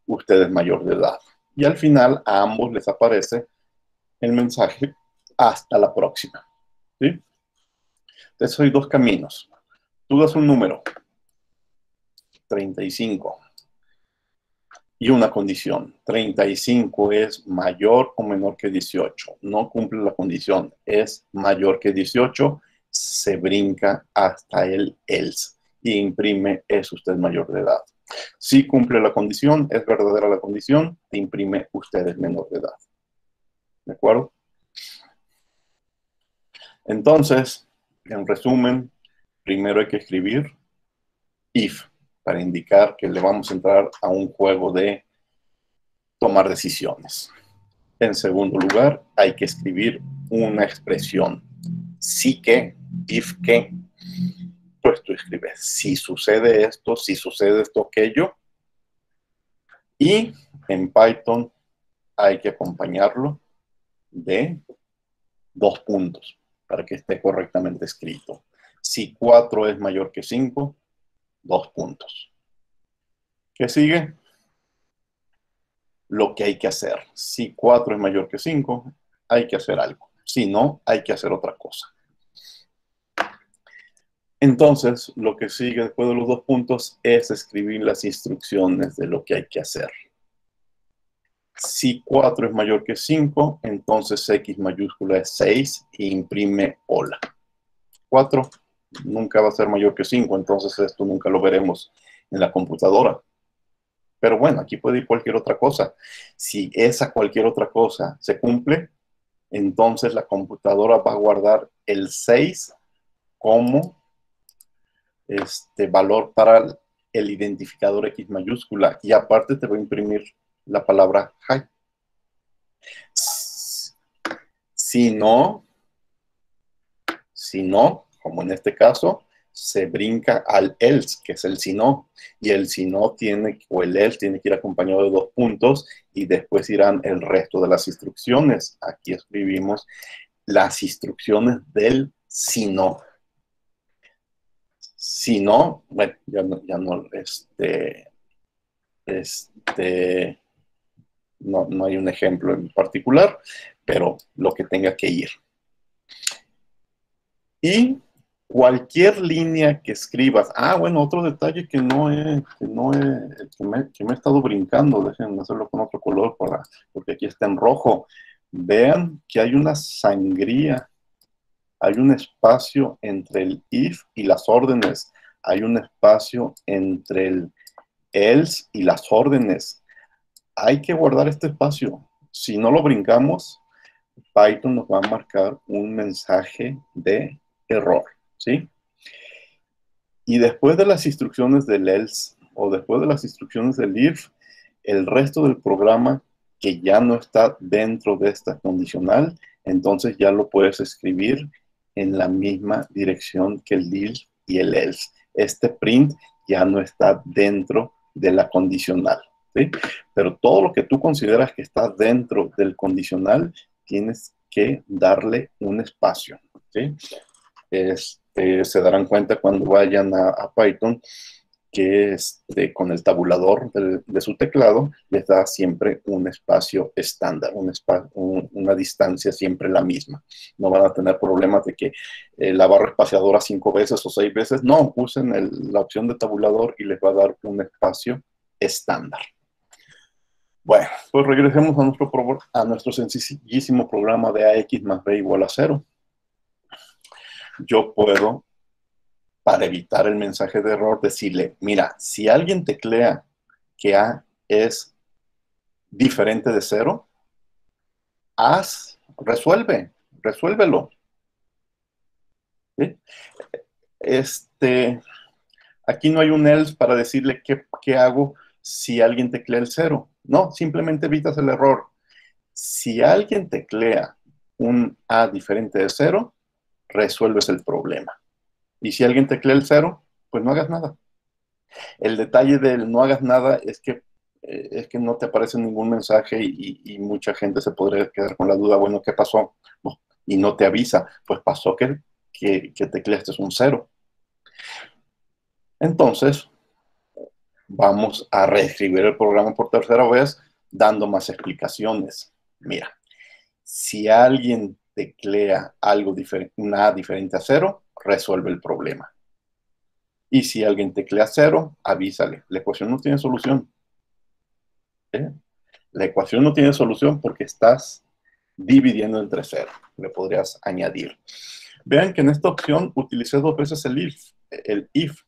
usted es mayor de edad. Y al final a ambos les aparece el mensaje hasta la próxima. ¿sí? Entonces hay dos caminos. Tú das un número, 35, y una condición. 35 es mayor o menor que 18. No cumple la condición. Es mayor que 18, se brinca hasta el else y imprime es usted mayor de edad. Si cumple la condición, es verdadera la condición, te imprime usted es menor de edad. ¿De acuerdo? Entonces, en resumen, primero hay que escribir if para indicar que le vamos a entrar a un juego de tomar decisiones. En segundo lugar, hay que escribir una expresión. Si que, if que, pues tú escribes si sucede esto, si sucede esto, aquello. Y en Python hay que acompañarlo de dos puntos para que esté correctamente escrito. Si 4 es mayor que 5, dos puntos. ¿Qué sigue? Lo que hay que hacer. Si 4 es mayor que 5, hay que hacer algo. Si no, hay que hacer otra cosa. Entonces, lo que sigue después de los dos puntos es escribir las instrucciones de lo que hay que hacer. Si 4 es mayor que 5, entonces X mayúscula es 6 e imprime hola. 4 nunca va a ser mayor que 5, entonces esto nunca lo veremos en la computadora. Pero bueno, aquí puede ir cualquier otra cosa. Si esa cualquier otra cosa se cumple, entonces la computadora va a guardar el 6 como este valor para el identificador X mayúscula y aparte te va a imprimir la palabra hi. Si no, si no, como en este caso, se brinca al else, que es el si no, y el si no tiene, o el else tiene que ir acompañado de dos puntos, y después irán el resto de las instrucciones. Aquí escribimos las instrucciones del si no. Si no, bueno, ya no, este, este, no, no hay un ejemplo en particular, pero lo que tenga que ir. Y cualquier línea que escribas. Ah, bueno, otro detalle que no he, que no he, que me, he estado brincando, déjenme hacerlo con otro color para, porque aquí está en rojo. Vean que hay una sangría, hay un espacio entre el if y las órdenes, hay un espacio entre el else y las órdenes. Hay que guardar este espacio. Si no lo brincamos, Python nos va a marcar un mensaje de error. ¿sí? Y después de las instrucciones del else o después de las instrucciones del if, el resto del programa que ya no está dentro de esta condicional, entonces ya lo puedes escribir en la misma dirección que el if y el else. Este print ya no está dentro de la condicional. ¿sí? Pero todo lo que tú consideras que está dentro del condicional, tienes que darle un espacio. ¿sí? Es, eh, se darán cuenta cuando vayan a, Python que este, con el tabulador de, su teclado les da siempre un espacio estándar, un una distancia siempre la misma. No van a tener problemas de que eh, la barra espaciadora cinco veces o seis veces. No, usen la opción de tabulador y les va a dar un espacio estándar. Bueno, pues regresemos a nuestro, a nuestro sencillísimo programa de AX más B igual a cero yo puedo, para evitar el mensaje de error, decirle, mira, si alguien teclea que A es diferente de cero, haz, resuelve, resuélvelo. Este, aquí no hay un else para decirle qué, qué hago si alguien teclea el cero. No, simplemente evitas el error. Si alguien teclea un A diferente de cero, resuelves el problema. Y si alguien teclea el cero, pues no hagas nada. El detalle del no hagas nada es que, eh, es que no te aparece ningún mensaje y, mucha gente se podría quedar con la duda, bueno, ¿qué pasó? y no te avisa, pues pasó que, que, que tecleaste un cero. Entonces, vamos a reescribir el programa por tercera vez dando más explicaciones. Mira, si alguien teclea algo diferente, una diferente a cero, resuelve el problema. Y si alguien teclea cero, avísale. La ecuación no tiene solución. ¿Eh? La ecuación no tiene solución porque estás dividiendo entre cero. Le podrías añadir. Vean que en esta opción utilicé dos veces el if. El if.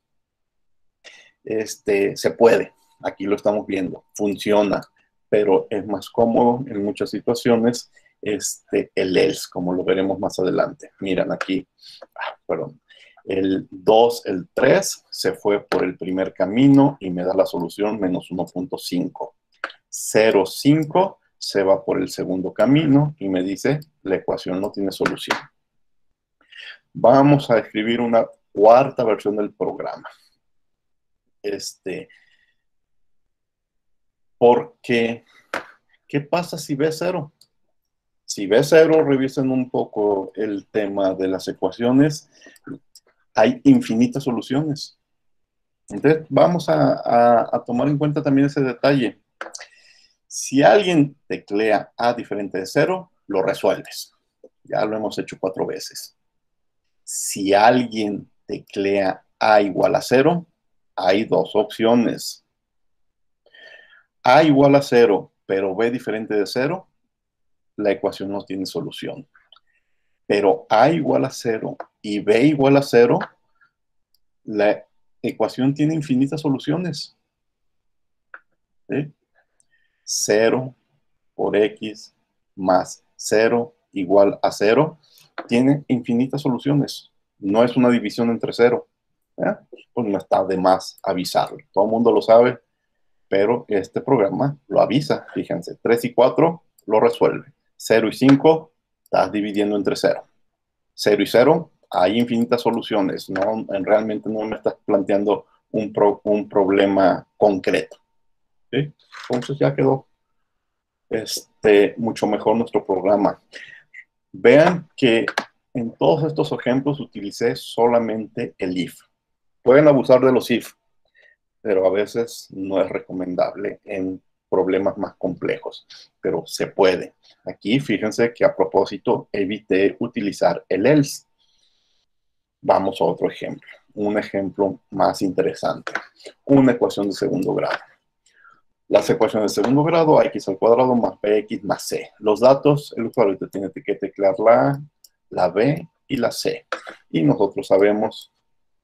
Este, se puede. Aquí lo estamos viendo. Funciona. Pero es más cómodo en muchas situaciones este, el else, como lo veremos más adelante. Miren aquí, ah, perdón, el 2, el 3 se fue por el primer camino y me da la solución menos 1.5. 0, 5 se va por el segundo camino y me dice la ecuación no tiene solución. Vamos a escribir una cuarta versión del programa. Este, porque, ¿qué pasa si ve 0? Si B0, revisen un poco el tema de las ecuaciones. hay infinitas soluciones. Entonces, vamos a, a tomar en cuenta también ese detalle. Si alguien teclea A diferente de cero, lo resuelves. Ya lo hemos hecho cuatro veces. Si alguien teclea A igual a cero, hay dos opciones. A igual a cero, pero B diferente de cero, la ecuación no tiene solución. Pero A igual a cero y B igual a cero, la ecuación tiene infinitas soluciones. ¿Sí? 0 por x más 0 igual a 0 tiene infinitas soluciones. No es una división entre 0. Pues no está de más avisarlo. Todo el mundo lo sabe, pero este programa lo avisa. Fíjense, 3 y 4 lo resuelve. 0 y 5 estás dividiendo entre 0. 0 y 0 hay infinitas soluciones. No, realmente no me estás planteando un, un problema concreto. Entonces ya quedó este, mucho mejor nuestro programa. Vean que en todos estos ejemplos utilicé solamente el if. Pueden abusar de los if, pero a veces no es recomendable en problemas más complejos, pero se puede. Aquí fíjense que a propósito evité utilizar el else. Vamos a otro ejemplo, un ejemplo más interesante, una ecuación de segundo grado. Las ecuaciones de segundo grado, x al cuadrado más bx más c. Los datos, el usuario tiene que teclear la la B y la C. Y nosotros sabemos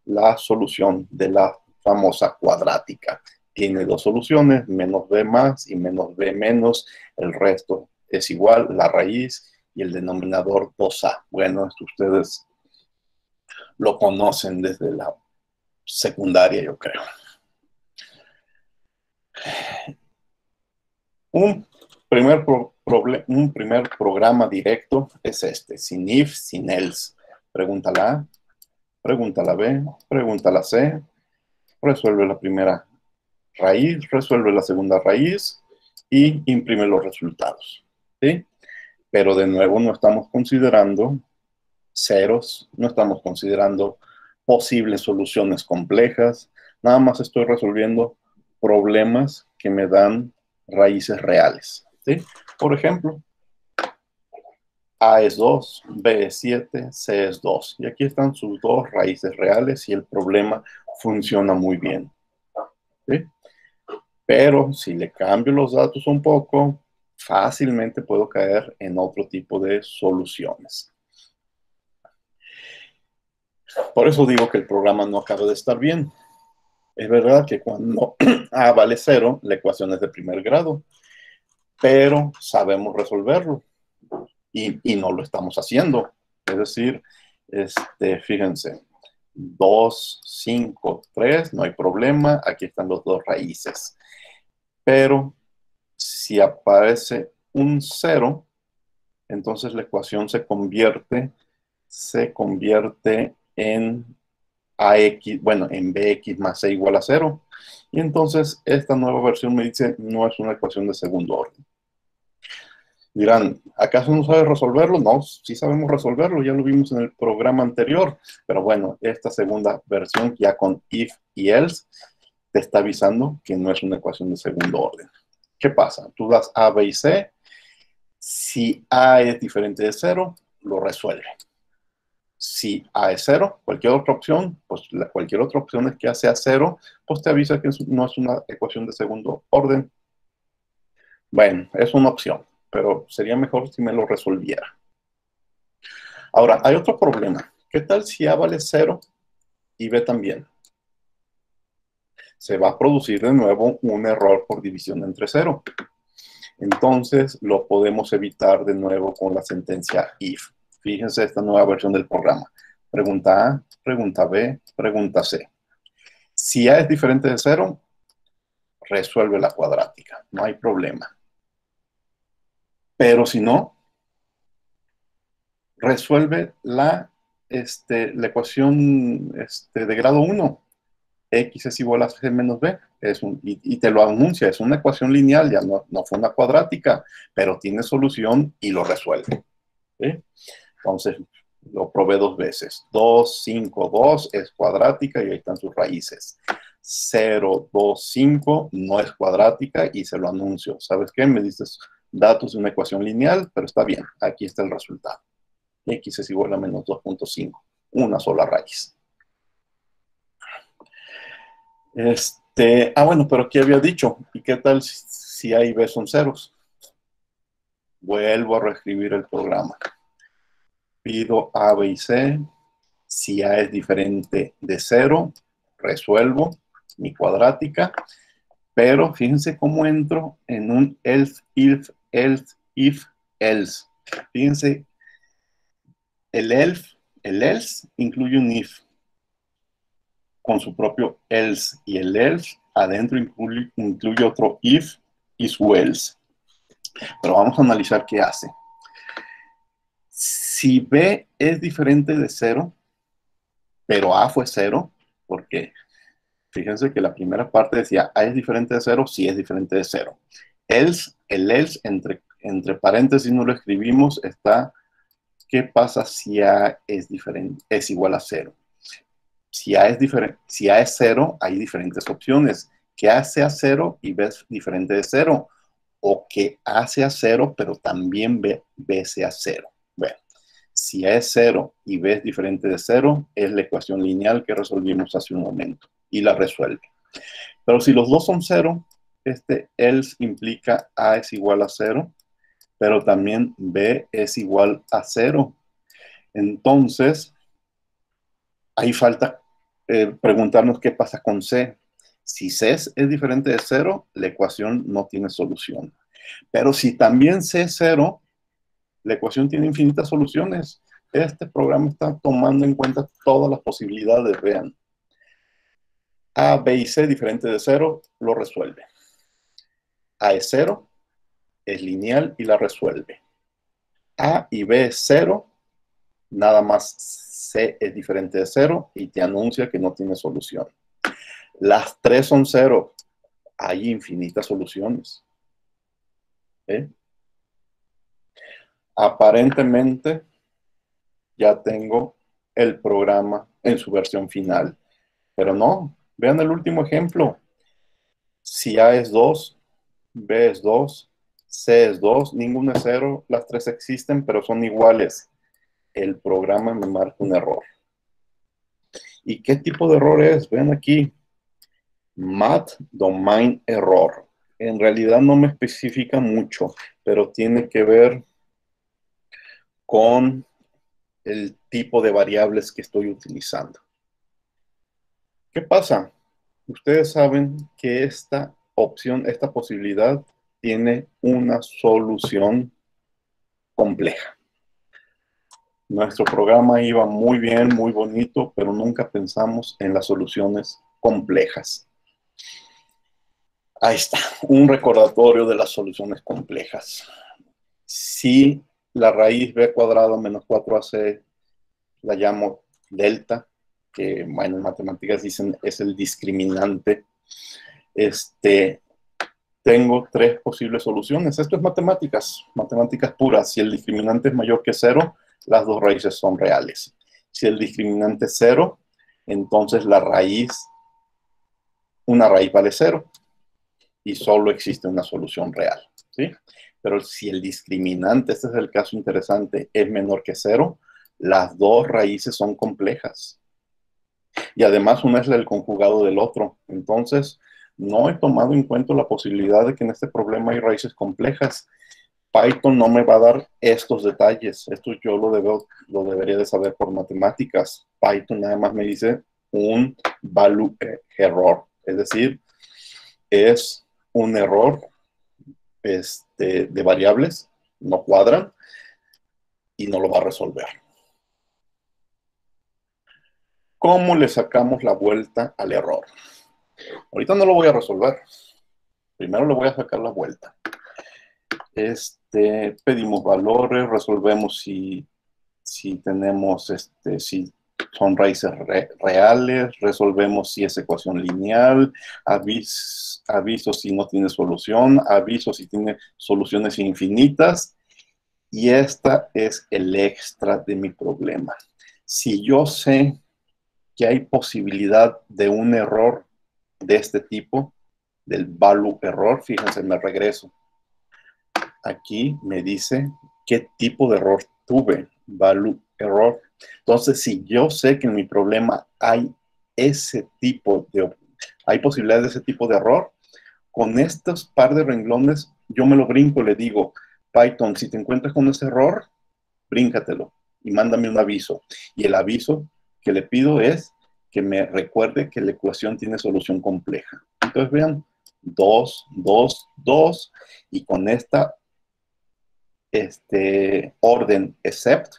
la solución de la famosa cuadrática. Tiene dos soluciones, menos b más y menos b menos. El resto es igual, la raíz y el denominador 2a. Bueno, esto ustedes lo conocen desde la secundaria, yo creo. Un primer, un primer programa directo es este, sin if, sin else. Pregunta la A, pregunta la B, pregunta la C, resuelve la primera raíz, resuelve la segunda raíz y imprime los resultados. ¿sí? Pero de nuevo no estamos considerando ceros, no estamos considerando posibles soluciones complejas, nada más estoy resolviendo problemas que me dan raíces reales. ¿sí? Por ejemplo, A es 2, B es 7, C es 2. Y aquí están sus dos raíces reales y el problema funciona muy bien. ¿sí? Pero si le cambio los datos un poco, fácilmente puedo caer en otro tipo de soluciones. Por eso digo que el programa no acaba de estar bien. Es verdad que cuando A vale cero, la ecuación es de primer grado, pero sabemos resolverlo y, no lo estamos haciendo. Es decir, este, fíjense, 2, 5, 3, no hay problema, aquí están los dos raíces. Pero si aparece un cero, entonces la ecuación se convierte, se convierte en AX, bueno, en BX más C igual a 0. Y entonces esta nueva versión me dice no es una ecuación de segundo orden. Dirán, ¿acaso no sabes resolverlo? No, sí sabemos resolverlo, ya lo vimos en el programa anterior. Pero bueno, esta segunda versión ya con if y else te está avisando que no es una ecuación de segundo orden. ¿Qué pasa? Tú das A, B y C. Si A es diferente de 0, lo resuelve. Si A es 0, cualquier otra opción, pues cualquier otra opción es que sea 0, pues te avisa que no es una ecuación de segundo orden. Bueno, es una opción, pero sería mejor si me lo resolviera. Ahora, hay otro problema. ¿Qué tal si A vale 0 y B también? Se va a producir de nuevo un error por división entre 0. Entonces, lo podemos evitar de nuevo con la sentencia if. Fíjense esta nueva versión del programa. Pregunta A, pregunta B, pregunta C. Si A es diferente de cero, resuelve la cuadrática. No hay problema. Pero si no, resuelve la, este, la ecuación este, de grado 1. X es igual a C menos B. Es un, y, te lo anuncia, es una ecuación lineal, ya no, no fue una cuadrática, pero tiene solución y lo resuelve. Entonces, Lo probé dos veces. 2, 5, 2 es cuadrática y ahí están sus raíces. 0, 2, 5 no es cuadrática y se lo anuncio. ¿Sabes qué? Me dices datos de una ecuación lineal, pero está bien. Aquí está el resultado. X es igual a menos 2.5. Una sola raíz. Este, ah, bueno, pero ¿qué había dicho? ¿Y qué tal si A y B son ceros? Vuelvo a reescribir el programa. Pido A, B y C. Si A es diferente de cero, resuelvo mi cuadrática. Pero fíjense cómo entro en un else, if, else, if, else. Fíjense, el else, el else incluye un if con su propio else y el else adentro incluye, otro if y su else. Pero vamos a analizar qué hace. Si B es diferente de cero, pero A fue cero, porque fíjense que la primera parte decía A es diferente de cero, si es diferente de cero. Else, el else entre, entre paréntesis no lo escribimos, está ¿qué pasa si A es, diferente, es igual a cero? Si A es, si A es cero, hay diferentes opciones. Que A sea cero y B es diferente de cero o que A sea cero, pero también B, B sea cero. Bueno, si A es cero y B es diferente de cero, es la ecuación lineal que resolvimos hace un momento y la resuelve. Pero si los dos son cero, este else implica A es igual a cero, pero también B es igual a cero. Entonces, ahí falta eh, preguntarnos qué pasa con C. Si C es, diferente de cero, la ecuación no tiene solución. Pero si también C es cero, la ecuación tiene infinitas soluciones. Este programa está tomando en cuenta todas las posibilidades, vean. A, B y C diferente de cero, lo resuelve. A es cero, es lineal y la resuelve. A y B es cero, nada más C es diferente de cero y te anuncia que no tiene solución. Las tres son cero. Hay infinitas soluciones. ¿Eh? Aparentemente ya tengo el programa en su versión final. Pero no, vean el último ejemplo. Si A es 2, B es 2, C es 2, ninguno es 0, las tres existen, pero son iguales. El programa me marca un error. ¿Y qué tipo de error es? Vean aquí. Mat domain error. En realidad no me especifica mucho, pero tiene que ver con el tipo de variables que estoy utilizando. ¿Qué pasa? Ustedes saben que esta opción, esta posibilidad tiene una solución compleja. Nuestro programa iba muy bien, muy bonito, pero nunca pensamos en las soluciones complejas. Ahí está, un recordatorio de las soluciones complejas. Si la raíz b cuadrado menos 4ac la llamo delta, que en matemáticas dicen es el discriminante, este, tengo tres posibles soluciones. Esto es matemáticas, matemáticas puras. Si el discriminante es mayor que cero, las dos raíces son reales. Si el discriminante es cero, entonces la raíz, una raíz vale cero y solo existe una solución real. ¿sí? Pero si el discriminante, este es el caso interesante, es menor que cero, las dos raíces son complejas. Y además una es el conjugado del otro. Entonces, no he tomado en cuenta la posibilidad de que en este problema hay raíces complejas. Python no me va a dar estos detalles. Esto yo lo, debería de saber por matemáticas. Python nada más me dice un value error. Es decir, es un error este, de variables, no cuadran y no lo va a resolver. ¿Cómo le sacamos la vuelta al error? Ahorita no lo voy a resolver. Primero le voy a sacar la vuelta. Este, pedimos valores, resolvemos si, si tenemos, este, si son raíces reales, resolvemos si es ecuación lineal, aviso, si no tiene solución, aviso si tiene soluciones infinitas Y esta es el extra de mi problema. Si yo sé que hay posibilidad de un error de este tipo, del value error, fíjense, me regreso. Aquí me dice qué tipo de error tuve, value error. Entonces, si yo sé que en mi problema hay ese tipo de, hay posibilidad de ese tipo de error, con estos par de renglones yo me lo brinco, le digo, Python, si te encuentras con ese error, bríncatelo y mándame un aviso. Y el aviso que le pido es que me recuerde que la ecuación tiene solución compleja. Entonces vean, 2, 2, 2, y con esta este, orden except,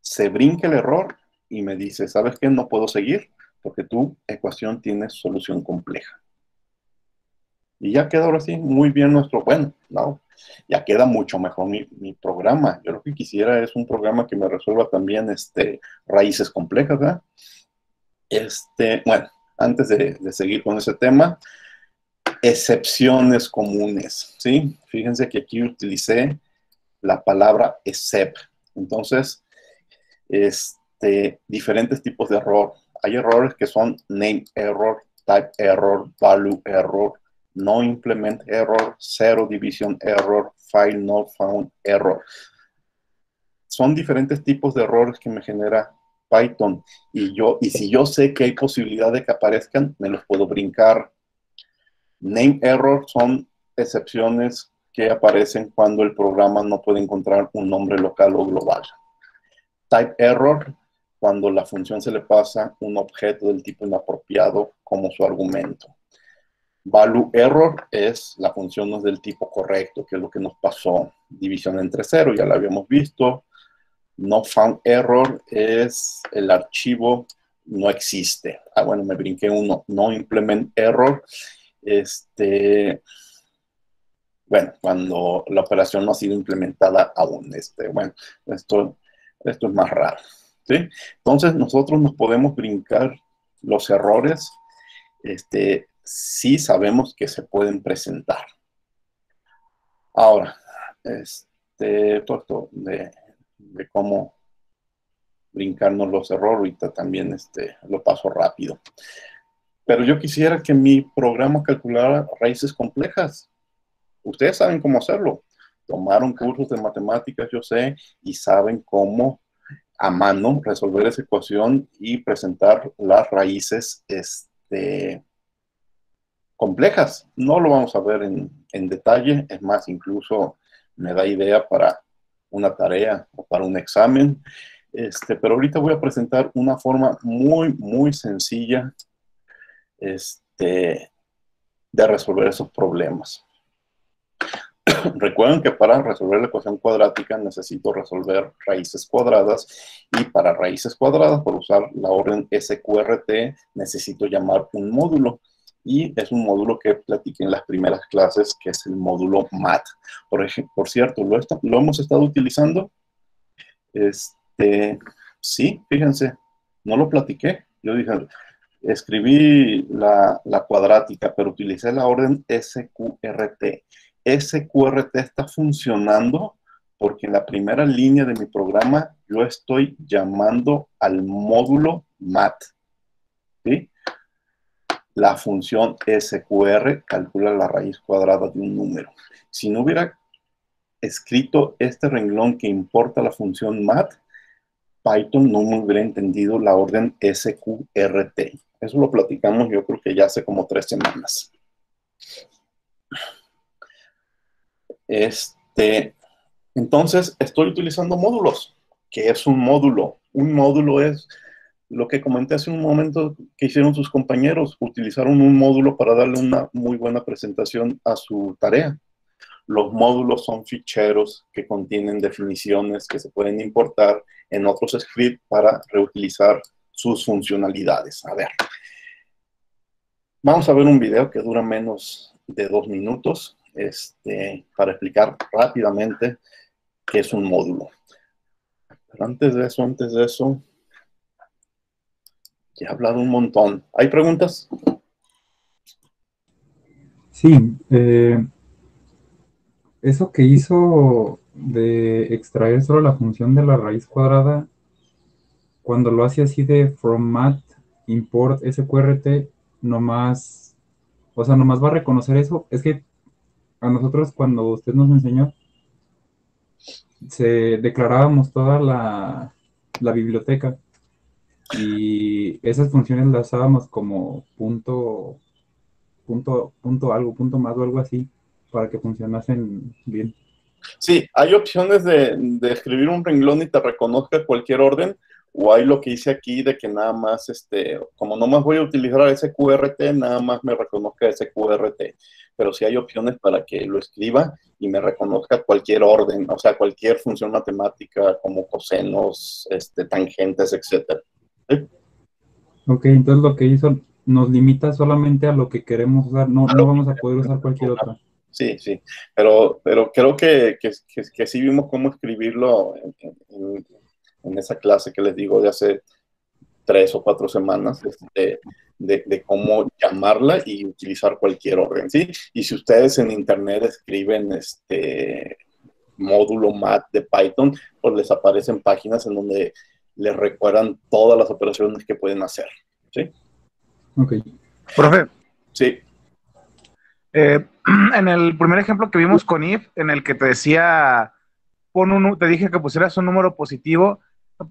se brinca el error y me dice, ¿sabes qué? No puedo seguir porque tu ecuación tiene solución compleja. Y ya queda ahora sí muy bien nuestro, bueno, no, ya queda mucho mejor mi, programa. Yo lo que quisiera es un programa que me resuelva también este, raíces complejas. Este, bueno, antes de, de seguir con ese tema, excepciones comunes, ¿sí? Fíjense que aquí utilicé la palabra except. Entonces, este, diferentes tipos de error. Hay errores que son name error, type error, value error, no implement error, zero division error, file not found error. Son diferentes tipos de errores que me genera Python y yo y si yo sé que hay posibilidad de que aparezcan, me los puedo brincar. Name error son excepciones que aparecen cuando el programa no puede encontrar un nombre local o global. Type error, cuando la función se le pasa un objeto del tipo inapropiado como su argumento. Value error es la función no es del tipo correcto, que es lo que nos pasó. División entre cero, ya la habíamos visto. No found error es el archivo no existe. Ah, bueno, me brinqué uno. No implement error este, bueno, cuando la operación no ha sido implementada aún. Este, bueno, esto, esto es más raro. ¿sí? Entonces, nosotros nos podemos brincar los errores este, si sabemos que se pueden presentar. Ahora, este, todo esto de, de cómo brincarnos los errores, ahorita también este, lo paso rápido. Pero yo quisiera que mi programa calculara raíces complejas. Ustedes saben cómo hacerlo. Tomaron cursos de matemáticas, yo sé, y saben cómo a mano resolver esa ecuación y presentar las raíces este, complejas. No lo vamos a ver en, detalle, es más, incluso me da idea para una tarea o para un examen. Este, pero ahorita voy a presentar una forma muy, muy sencilla este, de resolver esos problemas. Recuerden que para resolver la ecuación cuadrática necesito resolver raíces cuadradas y para raíces cuadradas, por usar la orden SQRT, necesito llamar un módulo y es un módulo que platiqué en las primeras clases, que es el módulo MAT. Por, ejemplo, por cierto, ¿lo, ¿lo hemos estado utilizando? Este, sí, fíjense, no lo platiqué. Yo dije, escribí la, cuadrática, pero utilicé la orden SQRT. SQRT está funcionando porque en la primera línea de mi programa yo estoy llamando al módulo MAT. La función SQR calcula la raíz cuadrada de un número. Si no hubiera escrito este renglón que importa la función MAT, Python no me hubiera entendido la orden SQRT. Eso lo platicamos yo creo que ya hace como tres semanas. Este, entonces, estoy utilizando módulos. ¿Qué es un módulo? Un módulo es lo que comenté hace un momento que hicieron sus compañeros. Utilizaron un módulo para darle una muy buena presentación a su tarea. Los módulos son ficheros que contienen definiciones que se pueden importar en otros scripts para reutilizar sus funcionalidades. A ver, vamos a ver un video que dura menos de dos minutos este, para explicar rápidamente qué es un módulo. Pero antes de eso, antes de eso, ya he hablado un montón. ¿Hay preguntas? Sí, eh, eso que hizo de extraer solo la función de la raíz cuadrada, cuando lo hace así de from mat import sqrt, nomás, o sea, nomás va a reconocer eso. Es que a nosotros cuando usted nos enseñó, se declarábamos toda la, la biblioteca y esas funciones las usábamos como punto, punto, punto algo, punto más o algo así, para que funcionasen bien. Sí, hay opciones de, de, escribir un renglón y te reconozca cualquier orden, o hay lo que hice aquí de que nada más, este, como no más voy a utilizar ese QRT, nada más me reconozca ese QRT. Pero sí hay opciones para que lo escriba y me reconozca cualquier orden, o sea, cualquier función matemática como cosenos, este, tangentes, etcétera. Ok, entonces lo que hizo nos limita solamente a lo que queremos usar, no, no vamos a poder usar cualquier otra. Sí, sí, pero, pero creo que, que, que, sí vimos cómo escribirlo en, en, esa clase que les digo de hace tres o cuatro semanas, de, de, cómo llamarla y utilizar cualquier orden, ¿sí? Y si ustedes en internet escriben este módulo mat de Python, pues les aparecen páginas en donde les recuerdan todas las operaciones que pueden hacer. ¿Sí? Ok. Profe. Sí. Eh, en el primer ejemplo que vimos con if, en el que te decía, pon un, te dije que pusieras un número positivo,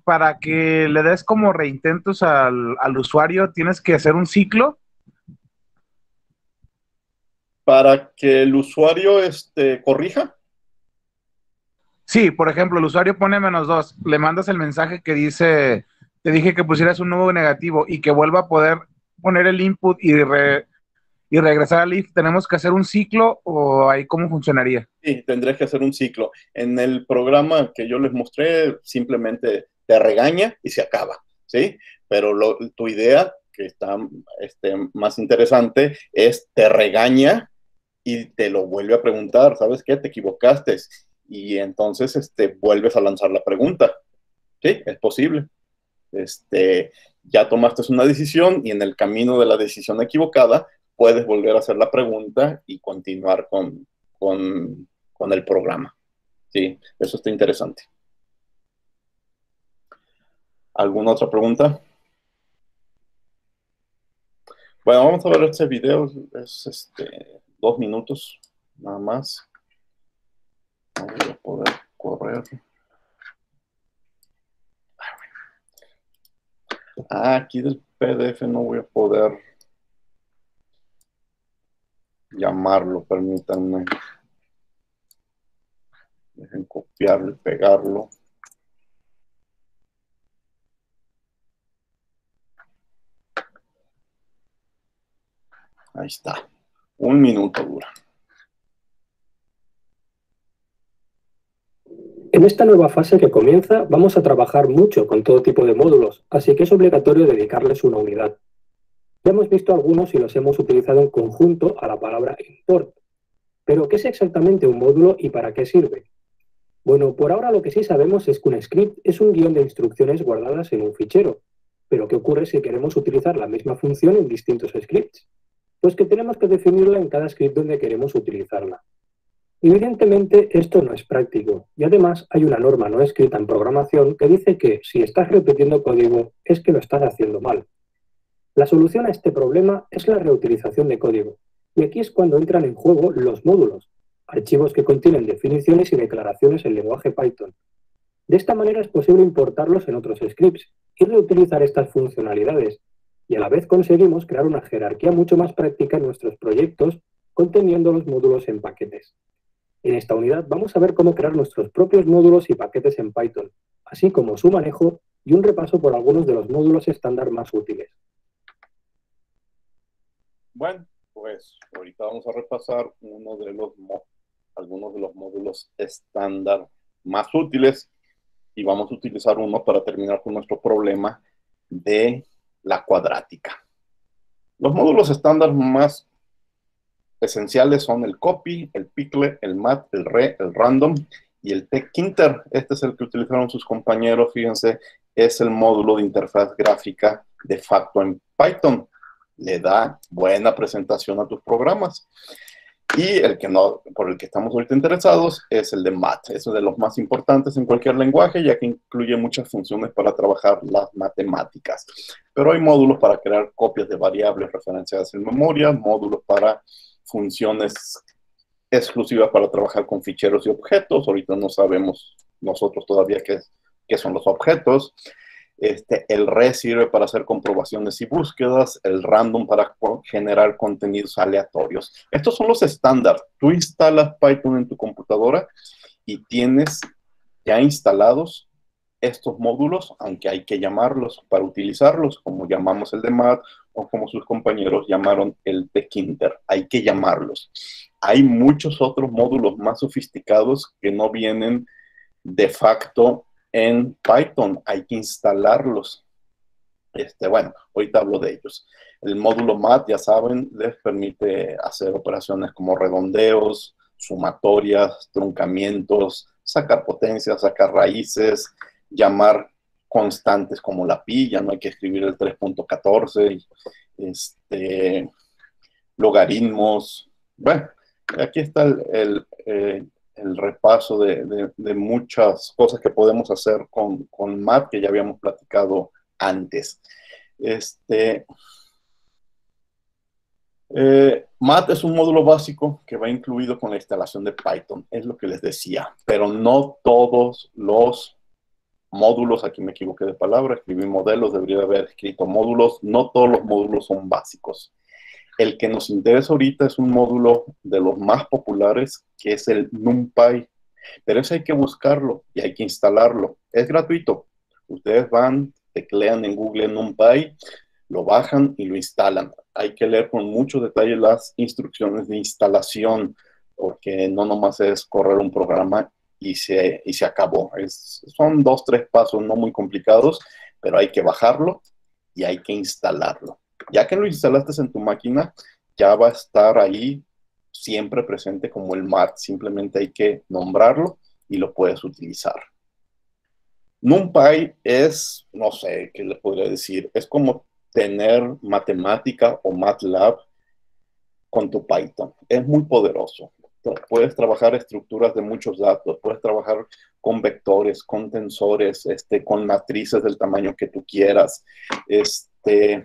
para que le des como reintentos al, al usuario, tienes que hacer un ciclo. Para que el usuario este, corrija. Sí, por ejemplo, el usuario pone menos dos, le mandas el mensaje que dice, te dije que pusieras un nuevo negativo y que vuelva a poder poner el input y, y regresar al if, ¿tenemos que hacer un ciclo o ahí cómo funcionaría? Sí, tendrías que hacer un ciclo. En el programa que yo les mostré, simplemente te regaña y se acaba, ¿sí? Pero tu idea, que está este, más interesante, es te regaña y te lo vuelve a preguntar, ¿sabes qué? Te equivocaste y entonces este, vuelves a lanzar la pregunta. Sí, es posible. Este, ya tomaste una decisión y en el camino de la decisión equivocada puedes volver a hacer la pregunta y continuar con, con, con el programa. Sí, eso está interesante. ¿Alguna otra pregunta? Bueno, vamos a ver este video, es este, dos minutos nada más. No voy a poder correr. Ah, aquí del PDF no voy a poder llamarlo, permítanme. Dejen copiarlo y pegarlo. Ahí está. Un minuto dura. En esta nueva fase que comienza vamos a trabajar mucho con todo tipo de módulos, así que es obligatorio dedicarles una unidad. Ya hemos visto algunos y los hemos utilizado en conjunto a la palabra import. Pero, ¿qué es exactamente un módulo y para qué sirve? Bueno, por ahora lo que sí sabemos es que un script es un guion de instrucciones guardadas en un fichero. Pero, ¿qué ocurre si queremos utilizar la misma función en distintos scripts? Pues que tenemos que definirla en cada script donde queremos utilizarla. Evidentemente, esto no es práctico y además hay una norma no escrita en programación que dice que si estás repitiendo código es que lo estás haciendo mal. La solución a este problema es la reutilización de código y aquí es cuando entran en juego los módulos, archivos que contienen definiciones y declaraciones en lenguaje Python. De esta manera es posible importarlos en otros scripts y reutilizar estas funcionalidades y a la vez conseguimos crear una jerarquía mucho más práctica en nuestros proyectos conteniendo los módulos en paquetes. En esta unidad vamos a ver cómo crear nuestros propios módulos y paquetes en Python, así como su manejo y un repaso por algunos de los módulos estándar más útiles. Bueno, pues ahorita vamos a repasar algunos de los módulos estándar más útiles y vamos a utilizar uno para terminar con nuestro problema de la cuadrática. Los módulos estándar más esenciales son el copy, el pickle, el mat, el re, el random y el tkinter. Este es el que utilizaron sus compañeros, fíjense, es el módulo de interfaz gráfica de facto en Python. Le da buena presentación a tus programas. Y el que no, por el que estamos ahorita interesados es el de MAT. Es uno de los más importantes en cualquier lenguaje, ya que incluye muchas funciones para trabajar las matemáticas. Pero hay módulos para crear copias de variables referenciadas en memoria, módulos para funciones exclusivas para trabajar con ficheros y objetos. Ahorita no sabemos nosotros todavía qué, qué son los objetos. Este, el re sirve para hacer comprobaciones y búsquedas, el random para generar contenidos aleatorios. Estos son los estándares. Tú instalas Python en tu computadora y tienes ya instalados estos módulos, aunque hay que llamarlos para utilizarlos, como llamamos el de MAT o como sus compañeros llamaron el de Kinder. Hay que llamarlos. Hay muchos otros módulos más sofisticados que no vienen de facto en Python, hay que instalarlos. Este, bueno, ahorita hablo de ellos. El módulo MAT, ya saben, les permite hacer operaciones como redondeos, sumatorias, truncamientos, sacar potencias, sacar raíces, llamar constantes como la pi, ya no hay que escribir el 3.14, este, logaritmos. Bueno, aquí está el, eh, el repaso de, muchas cosas que podemos hacer con, con MAT que ya habíamos platicado antes. Este, eh, MAT es un módulo básico que va incluido con la instalación de Python, es lo que les decía, pero no todos los módulos, aquí me equivoqué de palabra, escribí modelos, debería haber escrito módulos, no todos los módulos son básicos. El que nos interesa ahorita es un módulo de los más populares, que es el NumPy. Pero eso hay que buscarlo y hay que instalarlo. Es gratuito. Ustedes van, teclean en Google NumPy, lo bajan y lo instalan. Hay que leer con mucho detalle las instrucciones de instalación, porque no nomás es correr un programa y se, y se acabó. son dos, tres pasos no muy complicados, pero hay que bajarlo y hay que instalarlo. Ya que lo instalaste en tu máquina, ya va a estar ahí siempre presente como el MAT. Simplemente hay que nombrarlo y lo puedes utilizar. NumPy es, no sé qué le podría decir, es como tener matemática o MATLAB con tu Python. Es muy poderoso. Puedes trabajar estructuras de muchos datos, puedes trabajar con vectores, con tensores, este, con matrices del tamaño que tú quieras. Este,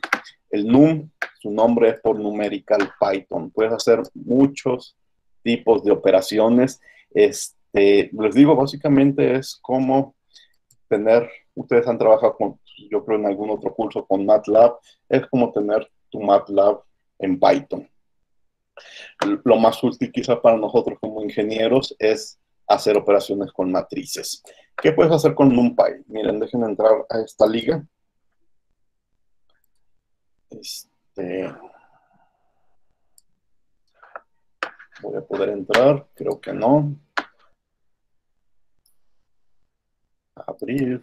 el num, su nombre es por numerical Python. Puedes hacer muchos tipos de operaciones. Este, les digo, básicamente es como tener, ustedes han trabajado con, yo creo en algún otro curso con MATLAB, es como tener tu MATLAB en Python. Lo más útil quizá para nosotros como ingenieros es hacer operaciones con matrices. ¿Qué puedes hacer con NumPy? Miren, déjenme entrar a esta liga. Este, voy a poder entrar, creo que no. Abrir.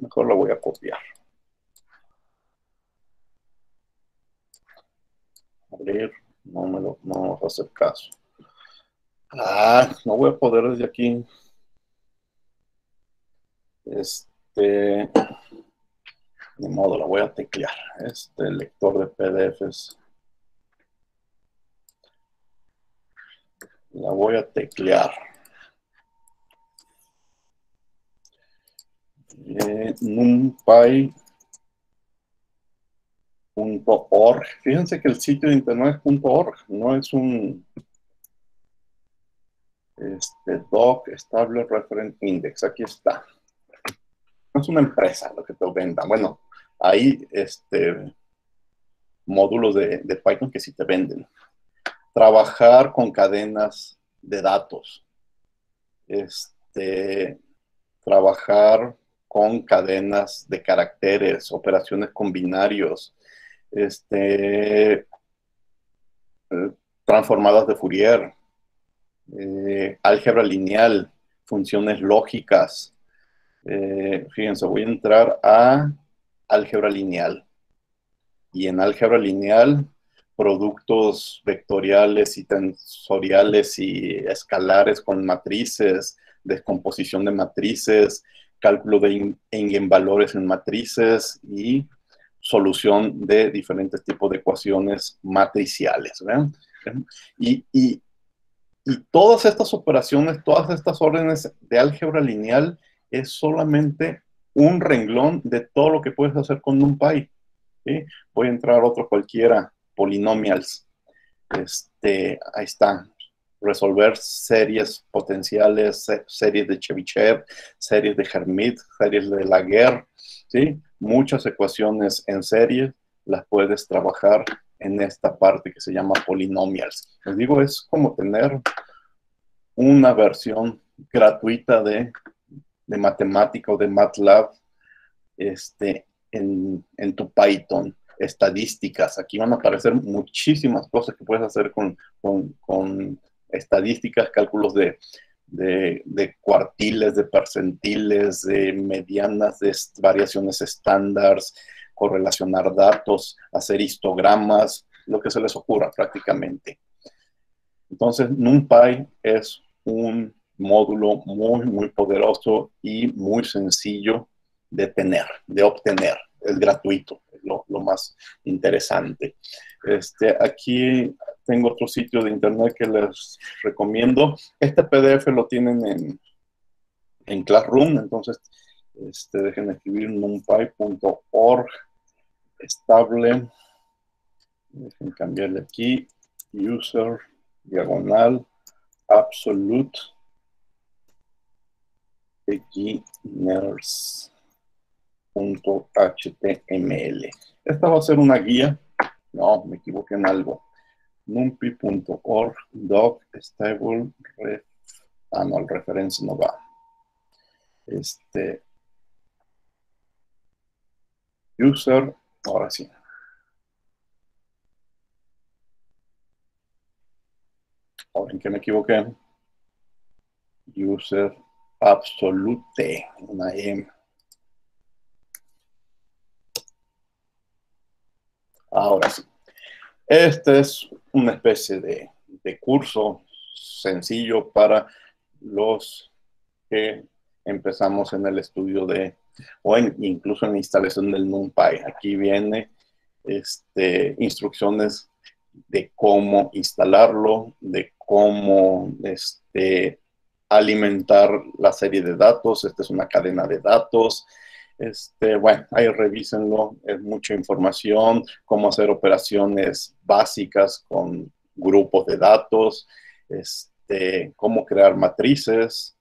mejor lo voy a copiar. Abrir. No me lo no vamos a hacer caso. Ah, no voy a poder desde aquí. Este. De modo, la voy a teclear. Este lector de PDFs. La voy a teclear. Eh, numpy.org. Fíjense que el sitio de internet es .org, no es un este, doc stable reference index. Aquí está. No es una empresa lo que te venda. Bueno, hay este, módulos de, Python que sí te venden. Trabajar con cadenas de datos. Este, trabajar con cadenas de caracteres, operaciones con binarios, este, transformadas de Fourier, eh, álgebra lineal, funciones lógicas. Eh, fíjense, voy a entrar a álgebra lineal. Y en álgebra lineal, productos vectoriales y tensoriales y escalares con matrices, descomposición de matrices, cálculo de eigenvalores en matrices y solución de diferentes tipos de ecuaciones matriciales. Y, y, y todas estas operaciones, todas estas órdenes de álgebra lineal es solamente un renglón de todo lo que puedes hacer con NumPy. ¿sí? Voy a entrar otro cualquiera, polinomials. Este, ahí está. Resolver series potenciales, series de Chebyshev, series de Hermit, series de Laguerre, ¿sí? Muchas ecuaciones en serie las puedes trabajar en esta parte que se llama polinomials. Les digo, es como tener una versión gratuita de, de matemática o de MATLAB este, en, en, tu Python. Estadísticas. Aquí van a aparecer muchísimas cosas que puedes hacer con, con, con estadísticas, cálculos de, de, de, cuartiles, de percentiles, de medianas, de variaciones estándares, correlacionar datos, hacer histogramas, lo que se les ocurra prácticamente. Entonces, NumPy es un módulo muy, muy poderoso y muy sencillo de tener, de obtener. Es gratuito, es lo, más interesante. Este, aquí tengo otro sitio de internet que les recomiendo. Este PDF lo tienen en, en Classroom, entonces este, dejen escribir numpy.org estable. Dejen cambiarle aquí. User, diagonal, absolute, beginners.html. Esta va a ser una guía. No, me equivoqué en algo. numpy.org doc stable ref. Ah, no, el referencia no va. Este. User Ahora sí. Ahora en que me equivoqué. User absolute, una M. Ahora sí. Este es una especie de, de curso sencillo para los que empezamos en el estudio de o incluso en la instalación del NumPy. Aquí viene este, instrucciones de cómo instalarlo, de cómo este, alimentar la serie de datos. Esta es una cadena de datos. Este, bueno, ahí revísenlo, es mucha información, cómo hacer operaciones básicas con grupos de datos, este, cómo crear matrices,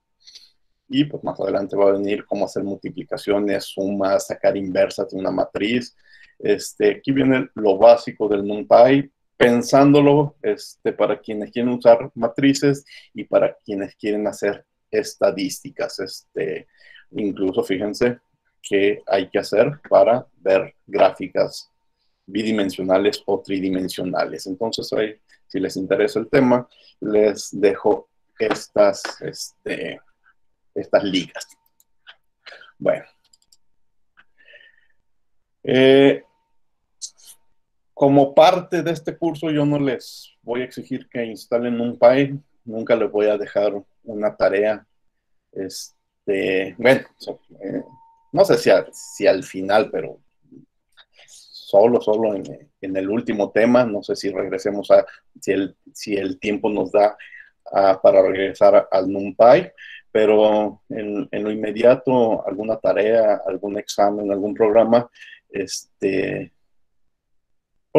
y pues más adelante va a venir cómo hacer multiplicaciones, sumas, sacar inversas de una matriz. Este, aquí viene lo básico del NumPy, pensándolo este, para quienes quieren usar matrices y para quienes quieren hacer estadísticas. Este, incluso fíjense qué hay que hacer para ver gráficas bidimensionales o tridimensionales. Entonces, si les interesa el tema, les dejo estas, este, estas ligas. Bueno. Eh, como parte de este curso, yo no les voy a exigir que instalen un PY, nunca les voy a dejar una tarea. Este, bueno, eh, no sé si, si, al final, pero solo, solo en, el último tema, no sé si regresemos a, si el, si el tiempo nos da para regresar al NumPy, pero en, lo inmediato, alguna tarea, algún examen, algún programa, este,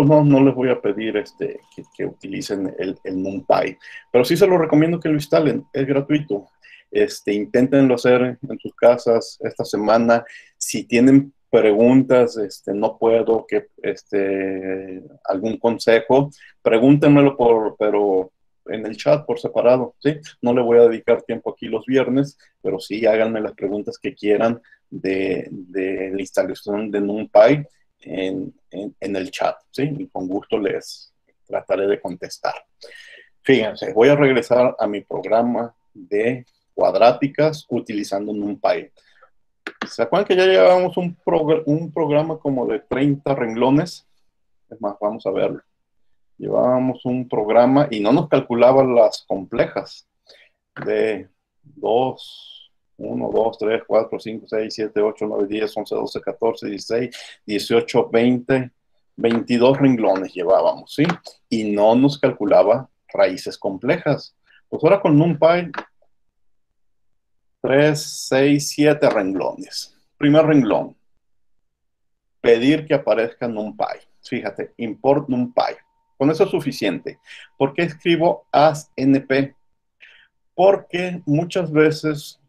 no, no les voy a pedir este, que, utilicen el, el, NumPy, pero sí se lo recomiendo que lo instalen, es gratuito. Este, inténtenlo hacer en sus casas esta semana. Si tienen preguntas, este, no puedo, que este, algún consejo, pregúntenmelo por, pero en el chat por separado, ¿sí? No le voy a dedicar tiempo aquí los viernes, pero sí háganme las preguntas que quieran de, de la instalación de NumPy en, en, el chat, ¿sí? Y con gusto les trataré de contestar. Fíjense, voy a regresar a mi programa de cuadráticas utilizando NumPy. ¿Se acuerdan que ya llevábamos un, un programa como de 30 renglones? Es más, vamos a verlo llevábamos un programa y no nos calculaba las complejas de 2, 1, 2, 3, 4, 5, 6, 7, 8, 9, 10, 11, 12, 14, 16, 18, 20, 22 renglones llevábamos, ¿sí? Y no nos calculaba raíces complejas. Pues ahora con NumPy, 3, 6, 7 renglones. Primer renglón, pedir que aparezca NumPy. Fíjate, import NumPy. Con eso es suficiente. ¿Por qué escribo ASNP? Porque muchas veces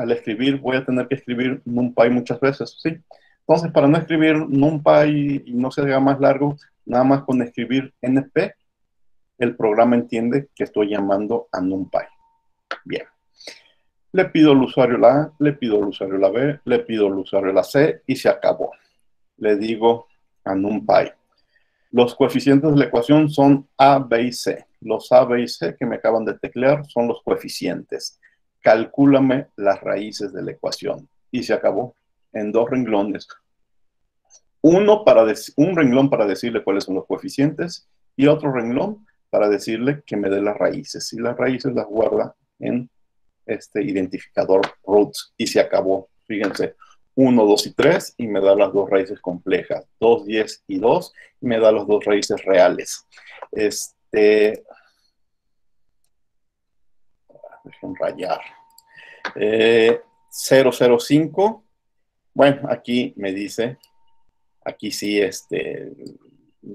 al escribir voy a tener que escribir NumPy muchas veces, ¿sí? Entonces, para no escribir NumPy y no se haga más largo, nada más con escribir NP, el programa entiende que estoy llamando a NumPy. Bien. Le pido al usuario la A, le pido al usuario la B, le pido al usuario la C y se acabó. Le digo a NumPy. Los coeficientes de la ecuación son A, B y C. Los A, B y C que me acaban de teclear son los coeficientes. Calcúlame las raíces de la ecuación. Y se acabó en dos renglones. Uno para un renglón para decirle cuáles son los coeficientes y otro renglón para decirle que me dé las raíces. Y las raíces las guarda en este identificador roots y se acabó. Fíjense, 1, 2 y 3 y me da las dos raíces complejas. 2, 10 y 2 y me da las dos raíces reales. Este, dejen rayar. Eh, 005. Bueno, aquí me dice, aquí sí, este,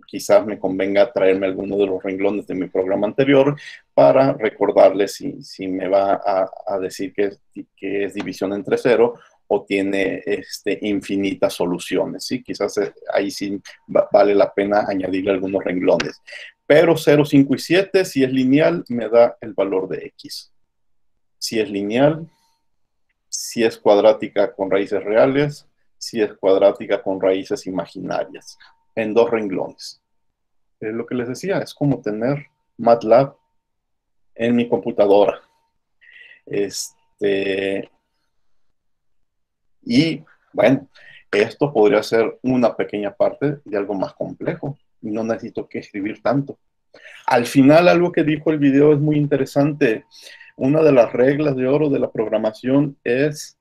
quizás me convenga traerme alguno de los renglones de mi programa anterior para recordarles si, si me va a, decir que, que es división entre cero o tiene este, infinitas soluciones. ¿sí? Quizás eh, ahí sí vale la pena añadirle algunos renglones. Pero 0, 5 y 7, si es lineal, me da el valor de x. Si es lineal, si es cuadrática con raíces reales, si es cuadrática con raíces imaginarias, en dos renglones. Es lo que les decía, es como tener MATLAB en mi computadora. Este, y bueno, esto podría ser una pequeña parte de algo más complejo y no necesito que escribir tanto. Al final, algo que dijo el video es muy interesante. Una de las reglas de oro de la programación es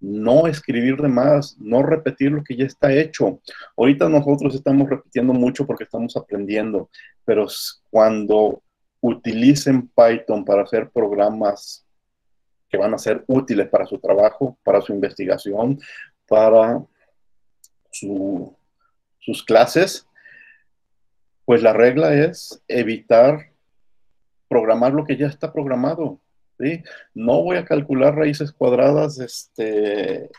no escribir de más, no repetir lo que ya está hecho. Ahorita nosotros estamos repitiendo mucho porque estamos aprendiendo, pero cuando utilicen Python para hacer programas que van a ser útiles para su trabajo, para su investigación, para sus clases, pues la regla es evitar programar lo que ya está programado. No voy a calcular raíces cuadradas este,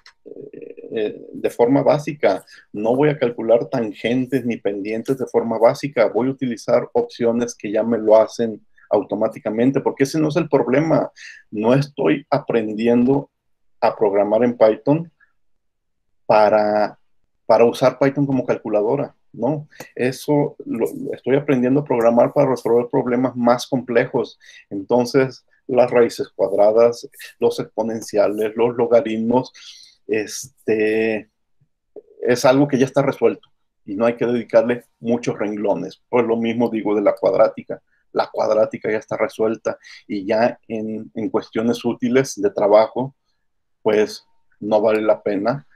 eh, de forma básica, no voy a calcular tangentes ni pendientes de forma básica, voy a utilizar opciones que ya me lo hacen automáticamente, porque ese no es el problema. No estoy aprendiendo a programar en Python para, para usar Python como calculadora. No, eso lo, estoy aprendiendo a programar para resolver problemas más complejos. Entonces, las raíces cuadradas, los exponenciales, los logaritmos, este, es algo que ya está resuelto y no hay que dedicarle muchos renglones. Pues lo mismo digo de la cuadrática la cuadrática ya está resuelta y ya en, cuestiones útiles de trabajo, pues no vale la pena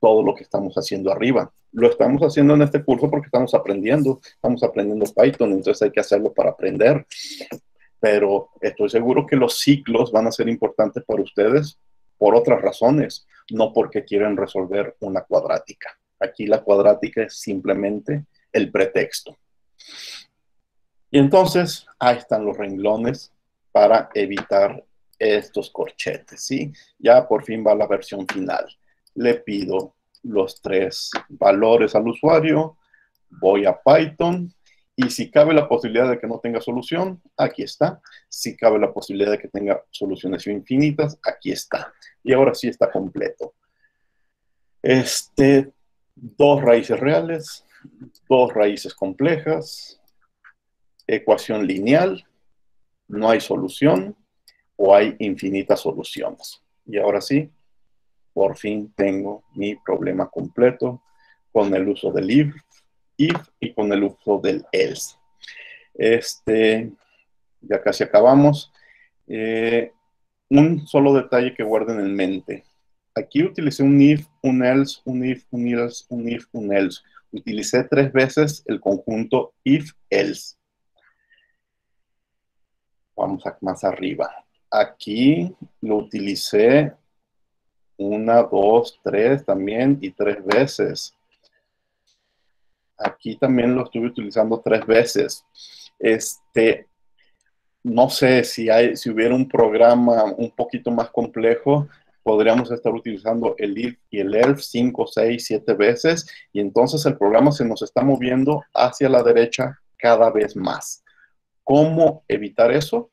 todo lo que estamos haciendo arriba. Lo estamos haciendo en este curso porque estamos aprendiendo, estamos aprendiendo Python, entonces hay que hacerlo para aprender. Pero estoy seguro que los ciclos van a ser importantes para ustedes por otras razones, no porque quieren resolver una cuadrática. Aquí la cuadrática es simplemente el pretexto. Y entonces, ahí están los renglones para evitar estos corchetes, ¿sí? Ya por fin va la versión final. Le pido los tres valores al usuario, voy a Python, y si cabe la posibilidad de que no tenga solución, aquí está. Si cabe la posibilidad de que tenga soluciones infinitas, aquí está. Y ahora sí está completo. Este, dos raíces reales, dos raíces complejas, ecuación lineal, no hay solución o hay infinitas soluciones. Y ahora sí, por fin tengo mi problema completo con el uso del if, if y con el uso del else. Este, ya casi acabamos. Eh, un solo detalle que guarden en mente. Aquí utilicé un if, un else, un if, un else, un if, un else. utilicé tres veces el conjunto if-else. Vamos a, más arriba. Aquí lo utilicé una, dos, tres también y tres veces. Aquí también lo estuve utilizando tres veces. Este, no sé si, hay, si hubiera un programa un poquito más complejo, podríamos estar utilizando el if y el elf 5, 6, 7 veces y entonces el programa se nos está moviendo hacia la derecha cada vez más. ¿Cómo evitar eso?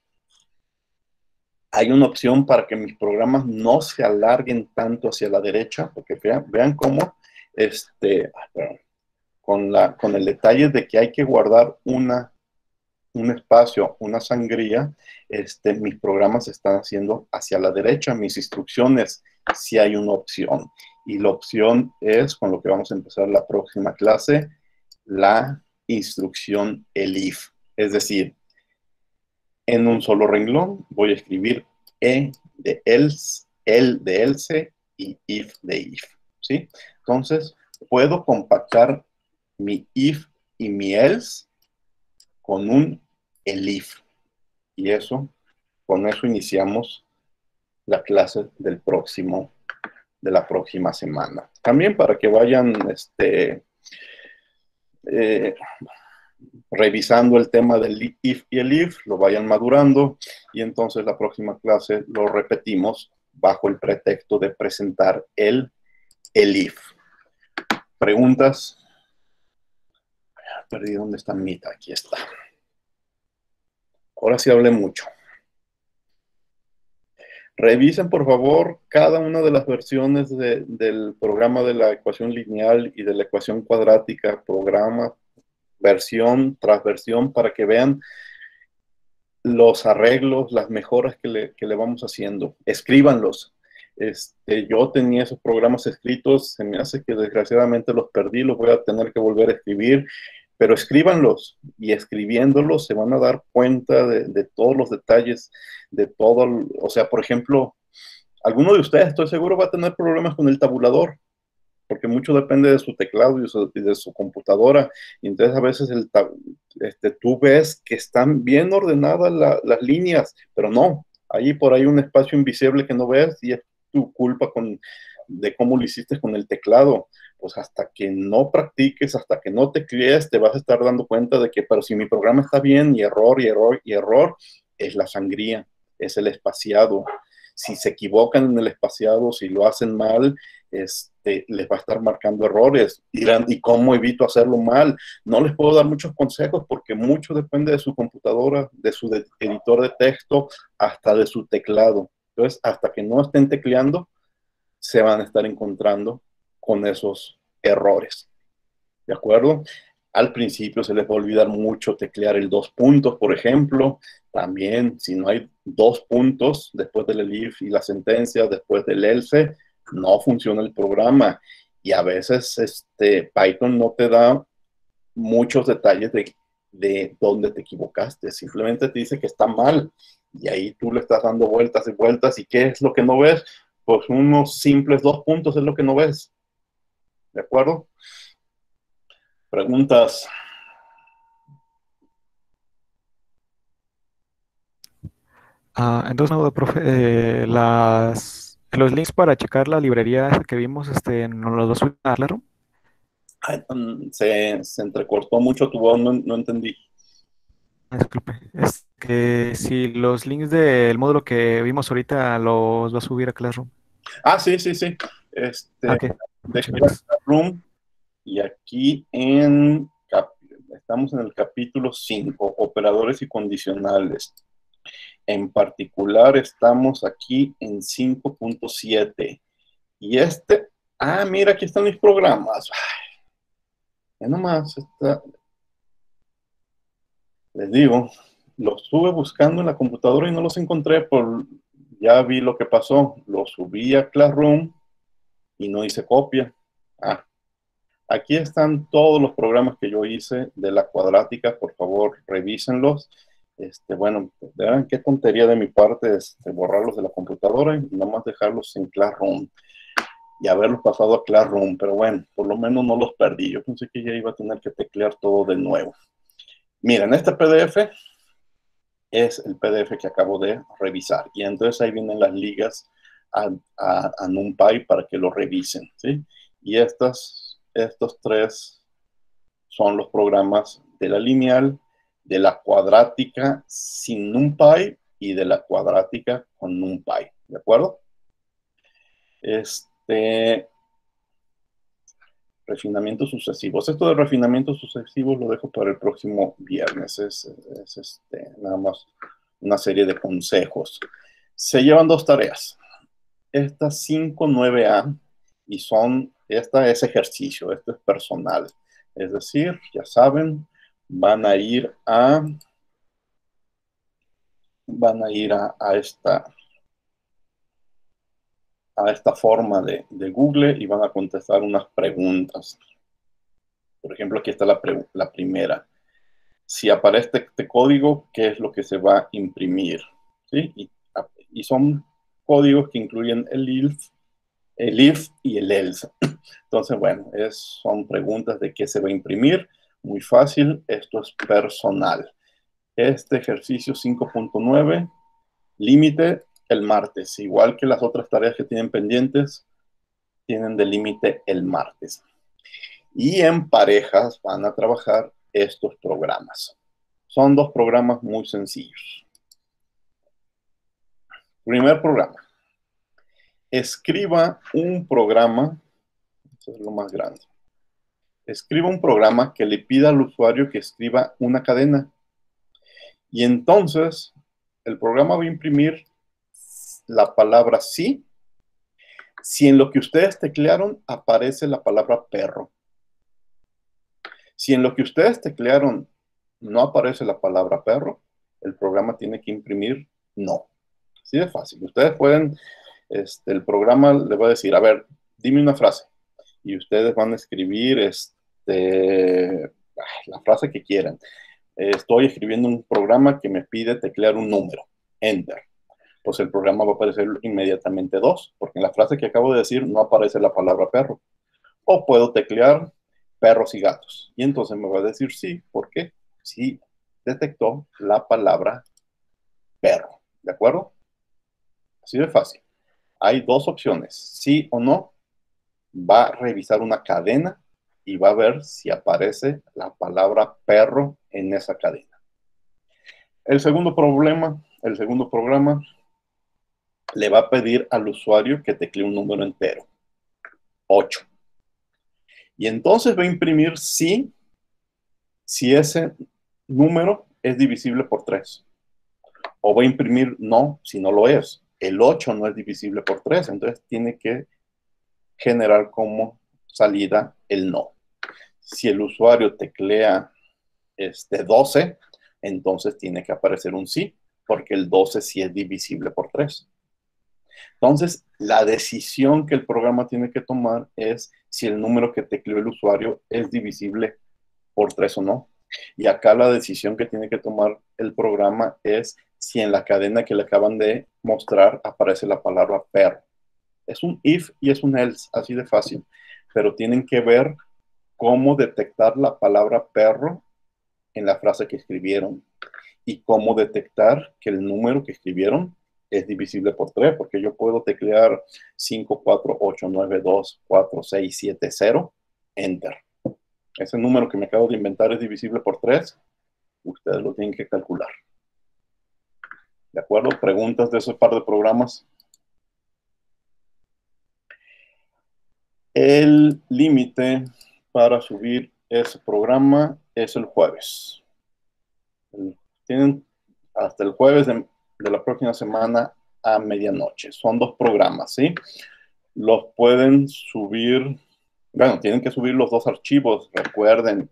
Hay una opción para que mis programas no se alarguen tanto hacia la derecha, porque vean, vean cómo este, con, la, con el detalle de que hay que guardar una un espacio, una sangría, este, mis programas están haciendo hacia la derecha, mis instrucciones, si hay una opción. Y la opción es, con lo que vamos a empezar la próxima clase, la instrucción elif. Es decir, en un solo renglón voy a escribir E de else, el de else y if de if. ¿sí? Entonces, puedo compactar mi if y mi else con un el if. Y eso, con eso iniciamos la clase del próximo, de la próxima semana. También para que vayan este, eh, revisando el tema del if y el if, lo vayan madurando y entonces la próxima clase lo repetimos bajo el pretexto de presentar el, el if. ¿Preguntas? Perdí dónde está Mita, aquí está. Ahora sí hablé mucho. Revisen, por favor, cada una de las versiones del programa de la ecuación lineal y de la ecuación cuadrática, programa, versión tras versión, para que vean los arreglos, las mejoras que le, que le vamos haciendo. Escríbanlos. Este, yo tenía esos programas escritos, se me hace que desgraciadamente los perdí, los voy a tener que volver a escribir pero escríbanlos y escribiéndolos se van a dar cuenta de, todos los detalles, de todo, o sea, por ejemplo, alguno de ustedes estoy seguro va a tener problemas con el tabulador, porque mucho depende de su teclado y, de su computadora, y entonces a veces el este, tú ves que están bien ordenadas las líneas, pero no, ahí por ahí un espacio invisible que no ves y es tu culpa con, de cómo lo hiciste con el teclado pues hasta que no practiques, hasta que no te crees, te vas a estar dando cuenta de que, pero si mi programa está bien y error y error y error, es la sangría, es el espaciado. Si se equivocan en el espaciado, si lo hacen mal, este, les va a estar marcando errores. Dirán, ¿y cómo evito hacerlo mal? No les puedo dar muchos consejos porque mucho depende de su computadora, de su editor de texto, hasta de su teclado. Entonces, hasta que no estén tecleando, se van a estar encontrando con esos errores. ¿De acuerdo? Al principio se les va a olvidar mucho teclear el dos puntos, por ejemplo. También, si no hay dos puntos después del elif y la sentencia, después del else, no funciona el programa. Y a veces este, Python no te da muchos detalles de, de dónde te equivocaste. Simplemente te dice que está mal. Y ahí tú le estás dando vueltas y vueltas. ¿Y qué es lo que no ves? Pues unos simples dos puntos es lo que no ves. ¿De acuerdo? Preguntas. Ah, entonces, no, profe, eh, las, los links para checar la librería que vimos, este, ¿no los vas a claro? Mm, se, se, entrecortó mucho tu voz, no, no entendí. Ah, disculpe, es que si los links del módulo que vimos ahorita los va a subir a Classroom. Ah, sí, sí, sí. Este, okay de Room y aquí en estamos en el capítulo 5, operadores y condicionales. En particular estamos aquí en 5.7. Y este, ah, mira, aquí están mis programas. ya nomás está. Les digo, los estuve buscando en la computadora y no los encontré por, ya vi lo que pasó. Los subí a Classroom y no hice copia. Ah, aquí están todos los programas que yo hice de la cuadrática, por favor, revísenlos. Este, bueno, vean qué tontería de mi parte es este, borrarlos de la computadora y nada más dejarlos en Classroom. y haberlos pasado a Classroom, pero bueno, por lo menos no los perdí. Yo pensé que ya iba a tener que teclear todo de nuevo. Miren, este PDF es el PDF que acabo de revisar. Y entonces ahí vienen las ligas a, NumPy para que lo revisen. ¿sí? Y estas, estos tres son los programas de la lineal, de la cuadrática sin NumPy y de la cuadrática con NumPy. ¿De acuerdo? Este, refinamientos sucesivos. Esto de refinamientos sucesivos lo dejo para el próximo viernes. Es, este, nada más una serie de consejos. Se llevan dos tareas. Esta 5-9A y son, esta es ejercicio, esto es personal. Es decir, ya saben, van a ir a, van a ir a, a esta a esta forma de, Google y van a contestar unas preguntas. Por ejemplo, aquí está la, primera. Si aparece este código, ¿qué es lo que se va a imprimir? ¿Sí? Y, y son códigos que incluyen el if, el if y el else. Entonces, bueno, es, son preguntas de qué se va a imprimir. Muy fácil, esto es personal. Este ejercicio 5.9, límite el martes, igual que las otras tareas que tienen pendientes, tienen de límite el martes. Y en parejas van a trabajar estos programas. Son dos programas muy sencillos. Primer programa. Escriba un programa, eso es lo más grande. Escriba un programa que le pida al usuario que escriba una cadena. Y entonces el programa va a imprimir la palabra sí si en lo que ustedes teclearon aparece la palabra perro. Si en lo que ustedes teclearon no aparece la palabra perro, el programa tiene que imprimir no. Así de fácil. Ustedes pueden, este, el programa le va a decir, a ver, dime una frase. Y ustedes van a escribir este, la frase que quieran. Estoy escribiendo un programa que me pide teclear un número. Enter pues el programa va a aparecer inmediatamente dos, porque en la frase que acabo de decir no aparece la palabra perro. O puedo teclear perros y gatos. Y entonces me va a decir sí, ¿por qué? Sí detectó la palabra perro. ¿De acuerdo? Así de fácil. Hay dos opciones, sí o no. Va a revisar una cadena y va a ver si aparece la palabra perro en esa cadena. El segundo problema, el segundo programa le va a pedir al usuario que teclee un número entero. 8. Y entonces va a imprimir si, si ese número es divisible por 3. O va a imprimir no si no lo es. El 8 no es divisible por 3, entonces tiene que generar como salida el no. Si el usuario teclea este 12, entonces tiene que aparecer un sí, porque el 12 sí es divisible por 3. Entonces, la decisión que el programa tiene que tomar es si el número que tecleó el usuario es divisible por 3 o no. Y acá la decisión que tiene que tomar el programa es si en la cadena que le acaban de mostrar aparece la palabra perro. Es un if y es un else, así de fácil. Pero tienen que ver cómo detectar la palabra perro en la frase que escribieron y cómo detectar que el número que escribieron es divisible por 3, porque yo puedo teclear 5, 4, 8, 9, 2, 4, 6, 7, 0, enter. Ese número que me acabo de inventar es divisible por 3, ustedes lo tienen que calcular. ¿De acuerdo? ¿Preguntas de ese par de programas? El límite para subir ese programa es el jueves. Tienen hasta el jueves de de la próxima semana a medianoche. Son dos programas, ¿sí? Los pueden subir, bueno, tienen que subir los dos archivos, recuerden,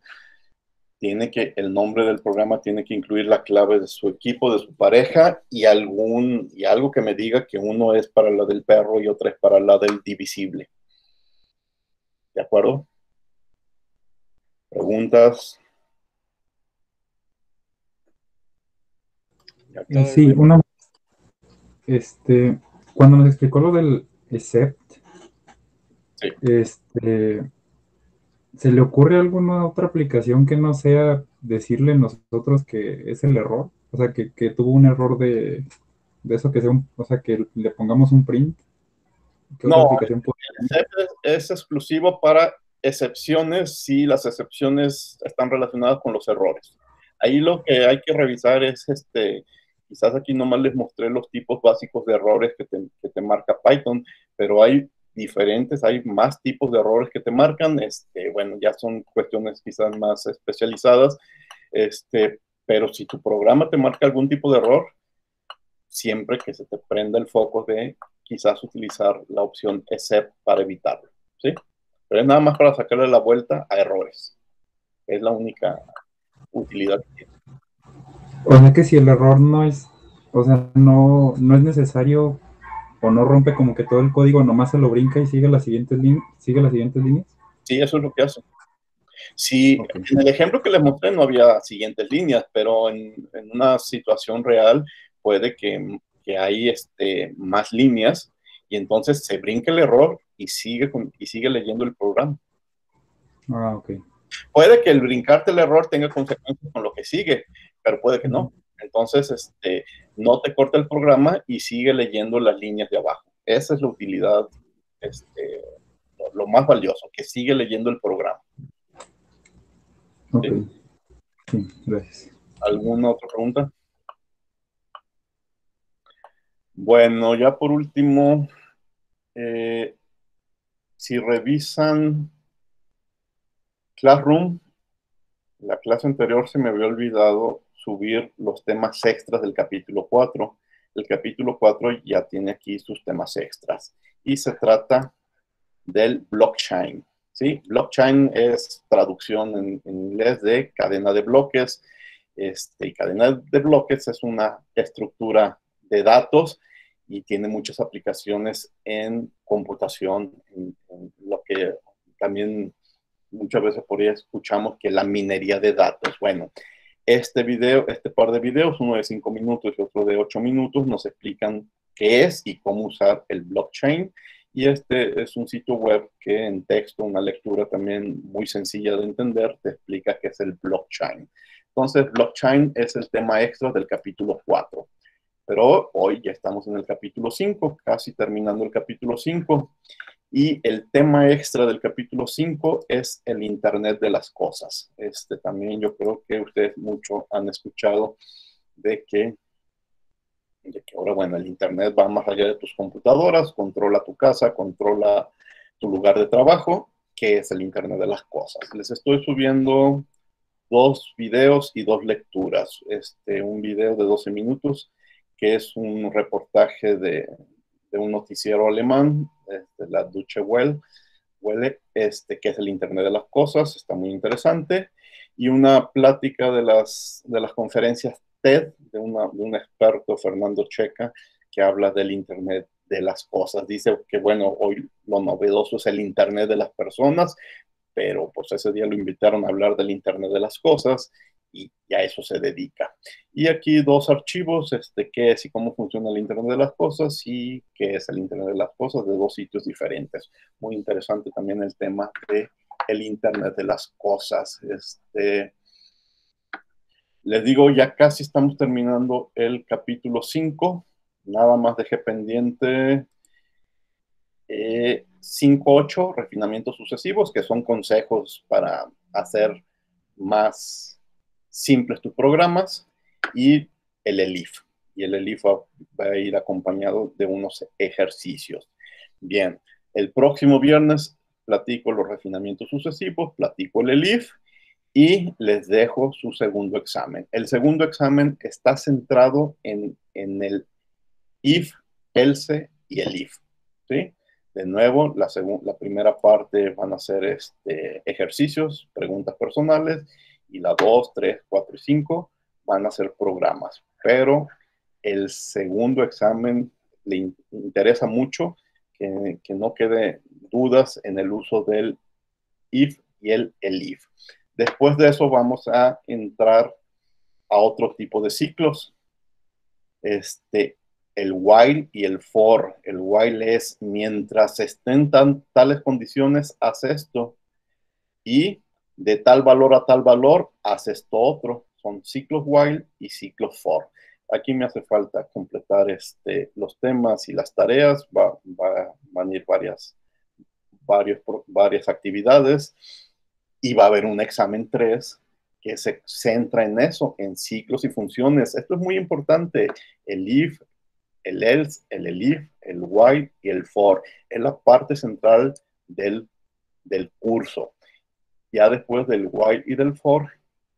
tiene que, el nombre del programa tiene que incluir la clave de su equipo, de su pareja y algún, y algo que me diga que uno es para la del perro y otro es para la del divisible. ¿De acuerdo? ¿Preguntas? Eh, sí, una. Este, cuando nos explicó lo del except, Este, ¿Se le ocurre alguna otra aplicación que no sea decirle nosotros que es el error? O sea, que, tuvo un error de, eso que sea un, o sea, que le pongamos un print. no, es, exclusivo para excepciones si las excepciones están relacionadas con los errores. Ahí lo que hay que revisar es este, quizás aquí nomás les mostré los tipos básicos de errores que te, marca Python, pero hay diferentes, hay más tipos de errores que te marcan, este, bueno, ya son cuestiones quizás más especializadas, este, pero si tu programa te marca algún tipo de error, siempre que se te prenda el foco de quizás utilizar la opción except para evitarlo, ¿sí? Pero es nada más para sacarle la vuelta a errores. Es la única utilidad que tiene. O sea que si el error no es, o sea, no, no es necesario o no rompe como que todo el código, nomás se lo brinca y sigue las siguientes, sigue las siguientes líneas. Sí, eso es lo que hace. Sí, en el ejemplo que les mostré no había siguientes líneas, pero en, una situación real puede que, que, hay este, más líneas y entonces se brinca el error y sigue, y sigue leyendo el programa. Ah, ok. Puede que el brincarte el error tenga consecuencias con lo que sigue, pero puede que no. Entonces, este, no te corta el programa y sigue leyendo las líneas de abajo. Esa es la utilidad, este, lo, más valioso, que sigue leyendo el programa. Ok. ¿Sí? gracias. ¿Alguna otra pregunta? Bueno, ya por último, eh, si revisan Classroom, la clase anterior se me había olvidado subir los temas extras del capítulo 4. El capítulo 4 ya tiene aquí sus temas extras y se trata del blockchain. ¿sí? Blockchain es traducción en, inglés de cadena de bloques. Este, y cadena de bloques es una estructura de datos y tiene muchas aplicaciones en computación, en, lo que también muchas veces por ahí escuchamos que la minería de datos. Bueno, este video, este par de videos, uno de 5 minutos y otro de 8 minutos, nos explican qué es y cómo usar el blockchain. Y este es un sitio web que en texto, una lectura también muy sencilla de entender, te explica qué es el blockchain. Entonces, blockchain es el tema extra del capítulo 4. Pero hoy ya estamos en el capítulo 5, casi terminando el capítulo 5. Y el tema extra del capítulo 5 es el Internet de las Cosas. Este también yo creo que ustedes mucho han escuchado de que, de que ahora, bueno, el Internet va más allá de tus computadoras, controla tu casa, controla tu lugar de trabajo, que es el Internet de las Cosas. Les estoy subiendo dos videos y dos lecturas. Este, un video de 12 minutos, que es un reportaje de, de un noticiero alemán, este, la Deutsche Welle, este, que es el Internet de las Cosas, está muy interesante, y una plática de las, de las conferencias TED de un experto, Fernando Checa, que habla del Internet de las cosas. Dice que, bueno, hoy lo novedoso es el Internet de las personas, pero pues ese día lo invitaron a hablar del Internet de las cosas y a eso se dedica. Y aquí dos archivos, este, qué es y cómo funciona el Internet de las Cosas y qué es el Internet de las Cosas de dos sitios diferentes. Muy interesante también el tema de el Internet de las Cosas. Este, les digo, ya casi estamos terminando el capítulo 5. Nada más dejé pendiente eh, 5.8, refinamientos sucesivos, que son consejos para hacer más simples tus programas y el ELIF. Y el ELIF va, a ir acompañado de unos ejercicios. Bien, el próximo viernes platico los refinamientos sucesivos, platico el ELIF y les dejo su segundo examen. El segundo examen está centrado en, el IF, ELSE y el IF. ¿sí? De nuevo, la, la primera parte van a ser este, ejercicios, preguntas personales y la 2, 3, 4 y 5 van a ser programas. Pero el segundo examen le interesa mucho que, no quede dudas en el uso del if y el elif. Después de eso vamos a entrar a otro tipo de ciclos. Este, el while y el for. El while es mientras estén tan, tales condiciones, haz esto. Y de tal valor a tal valor, haz esto otro. Son ciclos while y ciclos for. Aquí me hace falta completar este, los temas y las tareas. Va, van a ir varias, varias actividades y va a haber un examen 3 que se centra en eso, en ciclos y funciones. Esto es muy importante. El if, el else, el elif, el while y el for. Es la parte central del, del curso. Ya después del while y del for,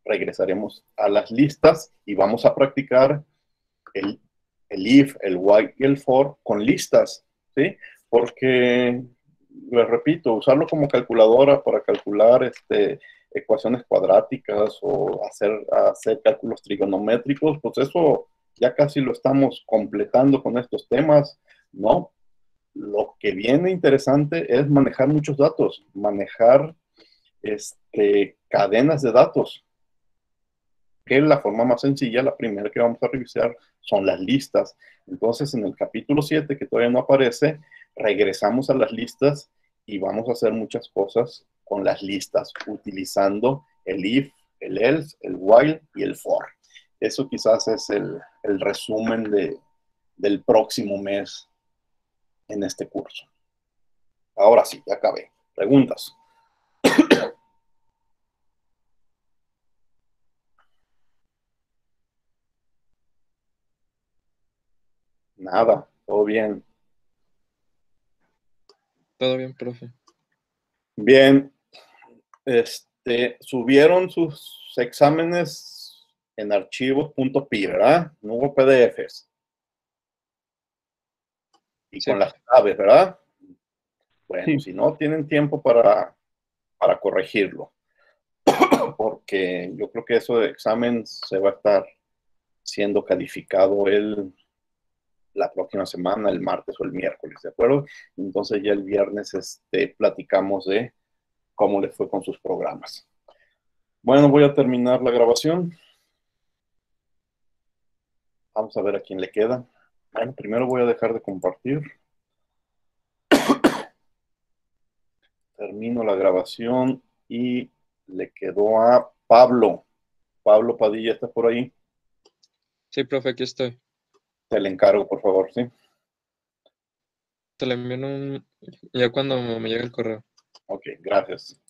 regresaremos a las listas y vamos a practicar el, el if, el while y el for con listas, ¿sí? Porque, les repito, usarlo como calculadora para calcular este, ecuaciones cuadráticas o hacer, hacer cálculos trigonométricos, pues eso ya casi lo estamos completando con estos temas, ¿no? Lo que viene interesante es manejar muchos datos, manejar este, cadenas de datos, que la forma más sencilla, la primera que vamos a revisar son las listas. Entonces, en el capítulo 7, que todavía no aparece, regresamos a las listas y vamos a hacer muchas cosas con las listas, utilizando el if, el else, el while y el for. Eso quizás es el, resumen de, del próximo mes en este curso. Ahora sí, ya acabé. Preguntas. Nada, todo bien. Todo bien, profe. Bien, este, subieron sus exámenes en archivos.py, ¿verdad? No hubo PDFs. Y con las claves, ¿verdad? Bueno, si no, tienen tiempo para, para corregirlo. Porque yo creo que eso de examen se va a estar siendo calificado la próxima semana, el martes o el miércoles, ¿de acuerdo? Entonces ya el viernes este, platicamos de cómo le fue con sus programas. Bueno, voy a terminar la grabación. Vamos a ver a quién le queda. Bueno, primero voy a dejar de compartir. Termino la grabación y le quedó a Pablo. Pablo Padilla, ¿está por ahí? Sí, profe, aquí estoy. Te le encargo, por favor, ¿sí? Te le envío un... ya cuando me llegue el correo. Ok, gracias.